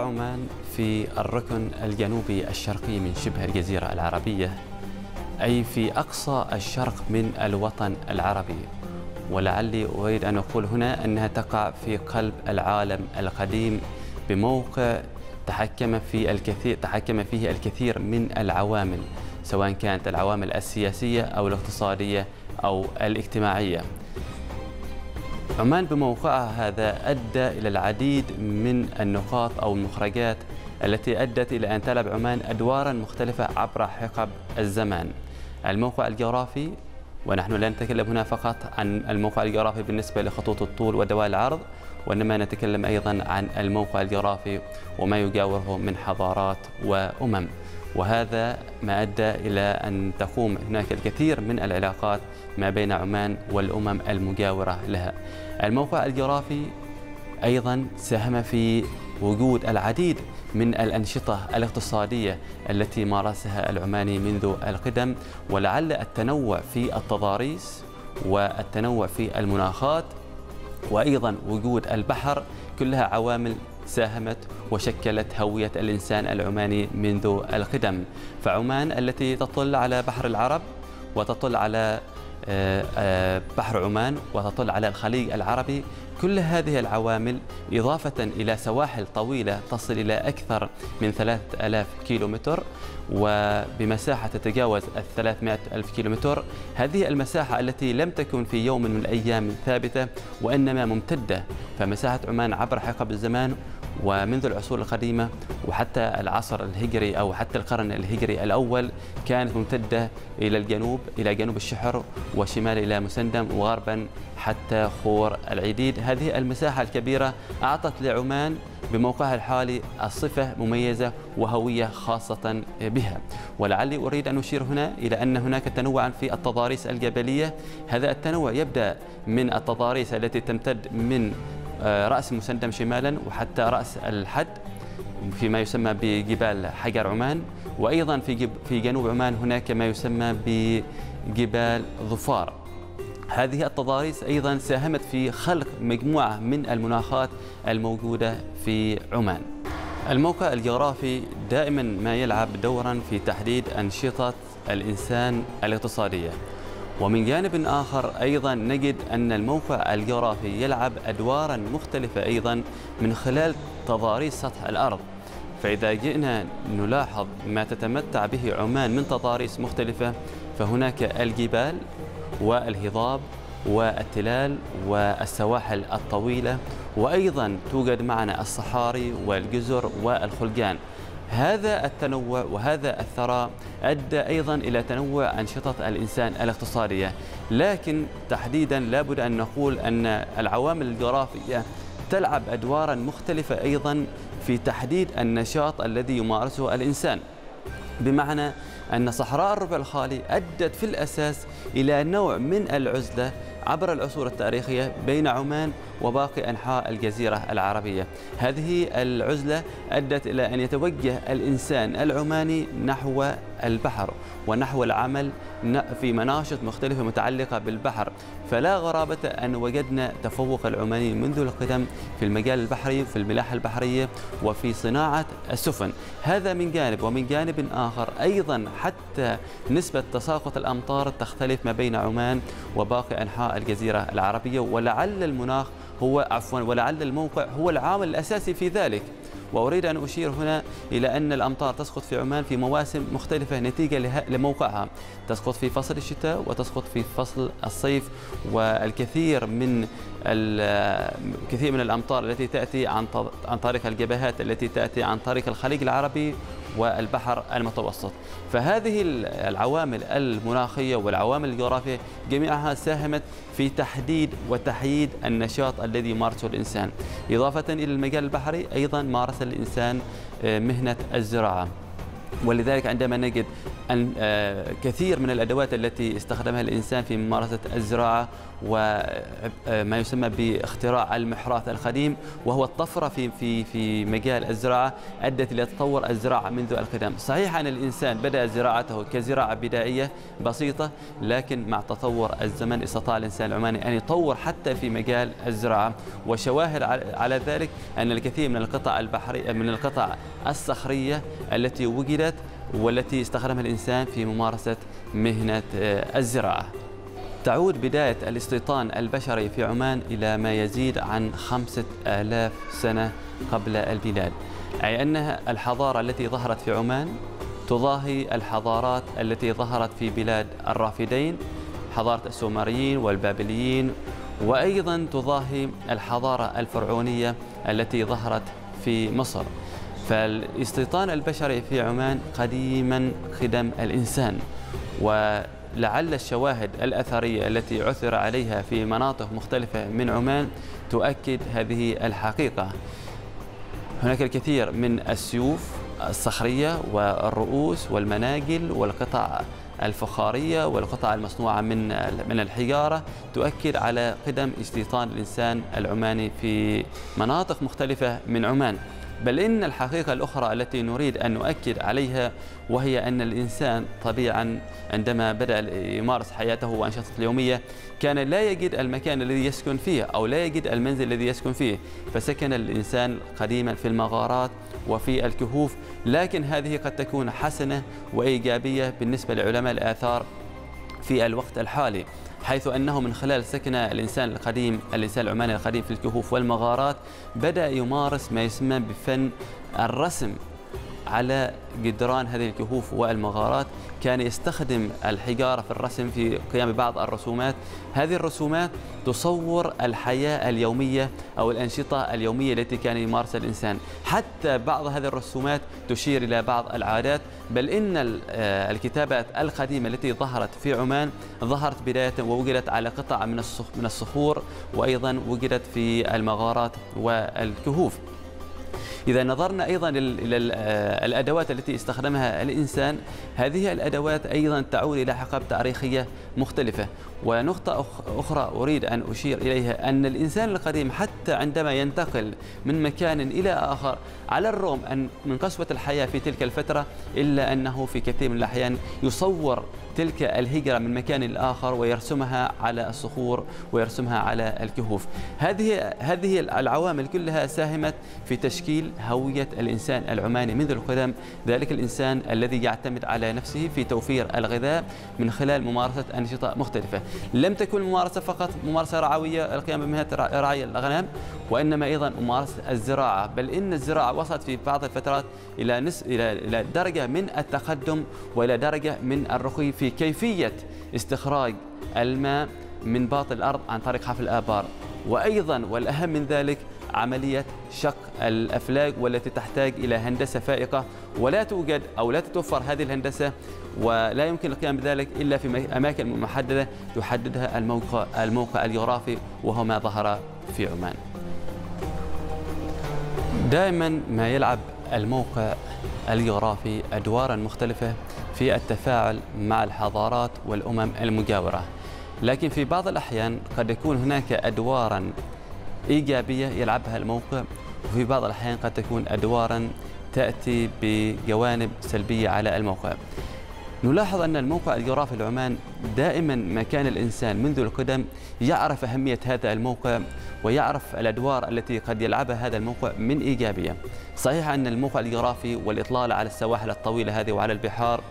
عمان في الركن الجنوبي الشرقي من شبه الجزيرة العربية أي في أقصى الشرق من الوطن العربي. ولعلي أريد أن أقول هنا أنها تقع في قلب العالم القديم بموقع تحكم في الكثير تحكم فيه الكثير من العوامل سواء كانت العوامل السياسية أو الاقتصادية أو الاجتماعية. عمان بموقعها هذا أدى إلى العديد من النقاط أو المخرجات التي أدت إلى أن تلعب عمان أدوارا مختلفة عبر حقب الزمان. الموقع الجغرافي ونحن لا نتكلم هنا فقط عن الموقع الجغرافي بالنسبة لخطوط الطول ودوال العرض وإنما نتكلم أيضا عن الموقع الجغرافي وما يجاوره من حضارات وأمم. وهذا ما أدى إلى أن تقوم هناك الكثير من العلاقات ما بين عمان والأمم المجاورة لها. الموقع الجغرافي أيضا ساهم في وجود العديد من الأنشطة الاقتصادية التي مارسها العماني منذ القدم ولعل التنوع في التضاريس والتنوع في المناخات وأيضا وجود البحر كلها عوامل ساهمت وشكلت هوية الإنسان العماني منذ القدم فعمان التي تطل على بحر العرب وتطل على بحر عمان وتطل على الخليج العربي. كل هذه العوامل إضافة إلى سواحل طويلة تصل إلى أكثر من 3000 كيلومتر وبمساحة تتجاوز ال 300 ألف كيلومتر. هذه المساحة التي لم تكن في يوم من الأيام ثابتة وإنما ممتدة. فمساحة عمان عبر حقب الزمان ومنذ العصور القديمة وحتى العصر الهجري أو حتى القرن الهجري الأول كانت ممتدة إلى الجنوب إلى جنوب الشحر وشمال إلى مسندم وغربا حتى خور العديد. هذه المساحة الكبيرة أعطت لعمان بموقعها الحالي الصفة مميزة وهوية خاصة بها. ولعلي أريد أن أشير هنا إلى أن هناك تنوعا في التضاريس الجبلية. هذا التنوع يبدأ من التضاريس التي تمتد من رأس مسندم شمالا وحتى رأس الحد فيما يسمى بجبال حجر عمان. وأيضا في في جنوب عمان هناك ما يسمى بجبال ظفار. هذه التضاريس أيضا ساهمت في خلق مجموعة من المناخات الموجودة في عمان. الموقع الجغرافي دائما ما يلعب دورا في تحديد أنشطة الإنسان الاقتصادية. ومن جانب آخر أيضا نجد أن الموقع الجغرافي يلعب أدوارا مختلفة أيضا من خلال تضاريس سطح الأرض. فإذا جئنا نلاحظ ما تتمتع به عمان من تضاريس مختلفة فهناك الجبال والهضاب والتلال والسواحل الطويلة وأيضا توجد معنا الصحاري والجزر والخلجان. هذا التنوع وهذا الثراء أدى أيضا إلى تنوع أنشطة الإنسان الاقتصادية. لكن تحديدا لابد أن نقول أن العوامل الجغرافية تلعب أدوارا مختلفة أيضا في تحديد النشاط الذي يمارسه الإنسان. بمعنى أن صحراء الربع الخالي أدت في الأساس إلى نوع من العزلة عبر العصور التاريخية بين عمان وباقي أنحاء الجزيرة العربية. هذه العزلة أدت إلى أن يتوجه الإنسان العماني نحو البحر ونحو العمل في مناشط مختلفة متعلقة بالبحر. فلا غرابة أن وجدنا تفوق العماني منذ القدم في المجال البحري في الملاحة البحرية وفي صناعة السفن. هذا من جانب ومن جانب آخر أيضا حتى نسبة تساقط الأمطار تختلف ما بين عمان وباقي أنحاء الجزيرة العربية. ولعل المناخ هو عفوا ولعل الموقع هو العامل الأساسي في ذلك. وأريد أن أشير هنا إلى أن الأمطار تسقط في عمان في مواسم مختلفة نتيجة لموقعها. تسقط في فصل الشتاء وتسقط في فصل الصيف والكثير من الكثير من الأمطار التي تأتي عن عن طريق الجبهات التي تأتي عن طريق الخليج العربي والبحر المتوسط. فهذه العوامل المناخية والعوامل الجغرافية جميعها ساهمت في تحديد وتحييد النشاط الذي يمارسه الإنسان إضافة إلى المجال البحري أيضا مارس الإنسان آه، مهنة الزراعة. ولذلك عندما نجد أن آه، كثير من الأدوات التي استخدمها الإنسان في ممارسة الزراعة وما يسمى باختراع المحراث القديم وهو الطفرة في في في مجال الزراعة أدت إلى تطور الزراعة منذ القدم. صحيح أن الإنسان بدأ زراعته كزراعة بدائية بسيطة لكن مع تطور الزمن استطاع الإنسان العماني أن يطور حتى في مجال الزراعة. وشواهد على ذلك أن الكثير من القطع البحرية من القطع الصخرية التي وجدت والتي استخدمها الإنسان في ممارسة مهنة آه، الزراعة. تعود بداية الاستيطان البشري في عمان إلى ما يزيد عن خمسة آلاف سنة قبل الميلاد أي أن الحضارة التي ظهرت في عمان تضاهي الحضارات التي ظهرت في بلاد الرافدين حضارة السومريين والبابليين وأيضا تضاهي الحضارة الفرعونية التي ظهرت في مصر. فالاستيطان البشري في عمان قديما خدم الإنسان ولعل الشواهد الأثرية التي عثر عليها في مناطق مختلفة من عمان تؤكد هذه الحقيقة. هناك الكثير من السيوف الصخرية والرؤوس والمناجل والقطع الفخارية والقطع المصنوعة من من الحجارة تؤكد على قدم استيطان الإنسان العماني في مناطق مختلفة من عمان. بل إن الحقيقة الأخرى التي نريد أن نؤكد عليها وهي أن الإنسان طبيعا عندما بدأ يمارس حياته وأنشطته اليومية كان لا يجد المكان الذي يسكن فيه أو لا يجد المنزل الذي يسكن فيه فسكن الإنسان قديما في المغارات وفي الكهوف لكن هذه قد تكون حسنة وإيجابية بالنسبة لعلماء الآثار في الوقت الحالي. حيث أنه من خلال سكن الإنسان القديم الإنسان العماني القديم في الكهوف والمغارات بدأ يمارس ما يسمى بفن الرسم. على جدران هذه الكهوف والمغارات كان يستخدم الحجارة في الرسم في قيام بعض الرسومات. هذه الرسومات تصور الحياة اليومية أو الأنشطة اليومية التي كان يمارسها الإنسان. حتى بعض هذه الرسومات تشير إلى بعض العادات بل إن آه، الكتابات القديمة التي ظهرت في عمان ظهرت بداية ووجدت على قطع من الصخور وأيضا وجدت في المغارات والكهوف. إذا نظرنا أيضا إلى آه، الأدوات التي استخدمها الإنسان هذه الأدوات أيضا تعود إلى حقب تاريخية مختلفة. ونقطة أخرى أريد أن أشير إليها أن الإنسان القديم حتى عندما ينتقل من مكان إلى آخر على الرغم أن من قسوة الحياة في تلك الفترة إلا أنه في كثير من الأحيان يصور تلك الهجرة من مكان لآخر ويرسمها على الصخور ويرسمها على الكهوف. هذه هذه العوامل كلها ساهمت في تشكيل هوية الإنسان العماني منذ القدم. ذلك الإنسان الذي يعتمد على نفسه في توفير الغذاء من خلال ممارسة أنشطة مختلفة. لم تكن الممارسة فقط ممارسة رعوية القيام بمهنة رعي الأغنام وإنما أيضا ممارسة الزراعة. بل إن الزراعة وصلت في بعض الفترات إلى نس إلى إلى درجة من التقدم وإلى درجة من الرقي في كيفية استخراج الماء من باطن الأرض عن طريق حفل الآبار وأيضا والأهم من ذلك عملية شق الأفلاك والتي تحتاج إلى هندسة فائقة. ولا توجد أو لا تتوفر هذه الهندسة ولا يمكن القيام بذلك إلا في أماكن محددة يحددها الموقع, الموقع الجغرافي وهو ما ظهر في عمان. دائما ما يلعب الموقع الجغرافي أدوارا مختلفة في التفاعل مع الحضارات والأمم المجاورة. لكن في بعض الأحيان قد يكون هناك أدوارا إيجابية يلعبها الموقع وفي بعض الأحيان قد تكون أدوارا تأتي بجوانب سلبية على الموقع. نلاحظ أن الموقع الجغرافي لعمان دائما ما كان الإنسان منذ القدم يعرف أهمية هذا الموقع ويعرف الأدوار التي قد يلعبها هذا الموقع من إيجابية. صحيح أن الموقع الجغرافي والإطلالة على السواحل الطويلة هذه وعلى البحار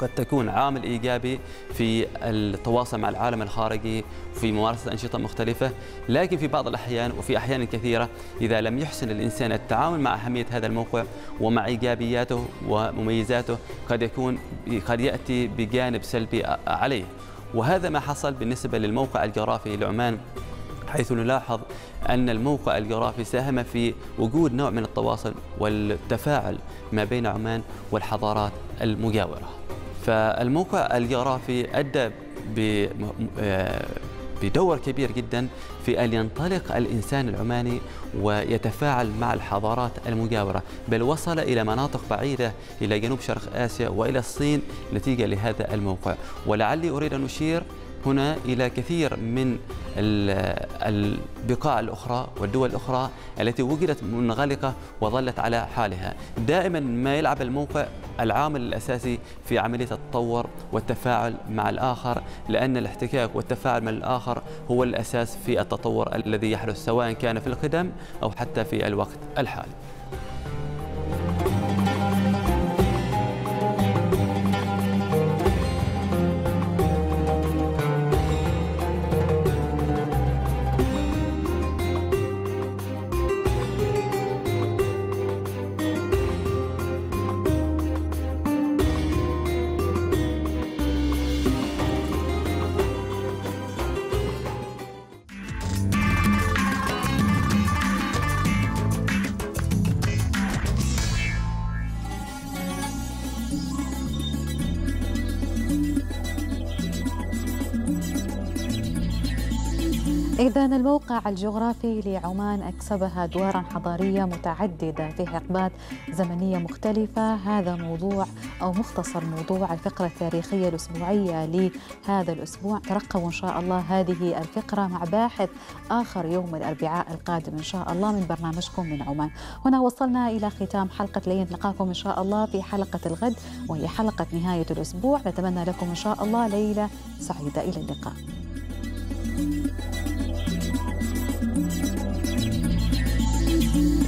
قد تكون عامل إيجابي في التواصل مع العالم الخارجي في ممارسة أنشطة مختلفة، لكن في بعض الأحيان وفي أحيان كثيرة إذا لم يحسن الإنسان التعامل مع أهمية هذا الموقع ومع إيجابياته ومميزاته قد يكون قد يأتي بجانب سلبي عليه. وهذا ما حصل بالنسبة للموقع الجغرافي لعمان حيث نلاحظ أن الموقع الجغرافي ساهم في وجود نوع من التواصل والتفاعل ما بين عمان والحضارات المجاورة فالموقع الجغرافي أدى بدور كبير جدا في أن ينطلق الإنسان العماني ويتفاعل مع الحضارات المجاورة بل وصل إلى مناطق بعيدة إلى جنوب شرق آسيا وإلى الصين نتيجة لهذا الموقع. ولعلي أريد أن أشير هنا إلى كثير من البقاع الأخرى والدول الأخرى التي وجدت منغلقة وظلت على حالها. دائما ما يلعب الموقع العامل الأساسي في عملية التطور والتفاعل مع الآخر لأن الاحتكاك والتفاعل مع الآخر هو الأساس في التطور الذي يحدث سواء كان في القدم أو حتى في الوقت الحالي. الموقع الجغرافي لعمان أكسبها أدوارا حضارية متعددة في حقبات زمنية مختلفة. هذا موضوع أو مختصر موضوع الفقرة التاريخية الأسبوعية لهذا الأسبوع. ترقبوا إن شاء الله هذه الفقرة مع باحث آخر يوم الأربعاء القادم إن شاء الله من برنامجكم من عمان. هنا وصلنا إلى ختام حلقة لين نلقاكم إن شاء الله في حلقة الغد وهي حلقة نهاية الأسبوع. نتمنى لكم إن شاء الله ليلة سعيدة. إلى اللقاء. you.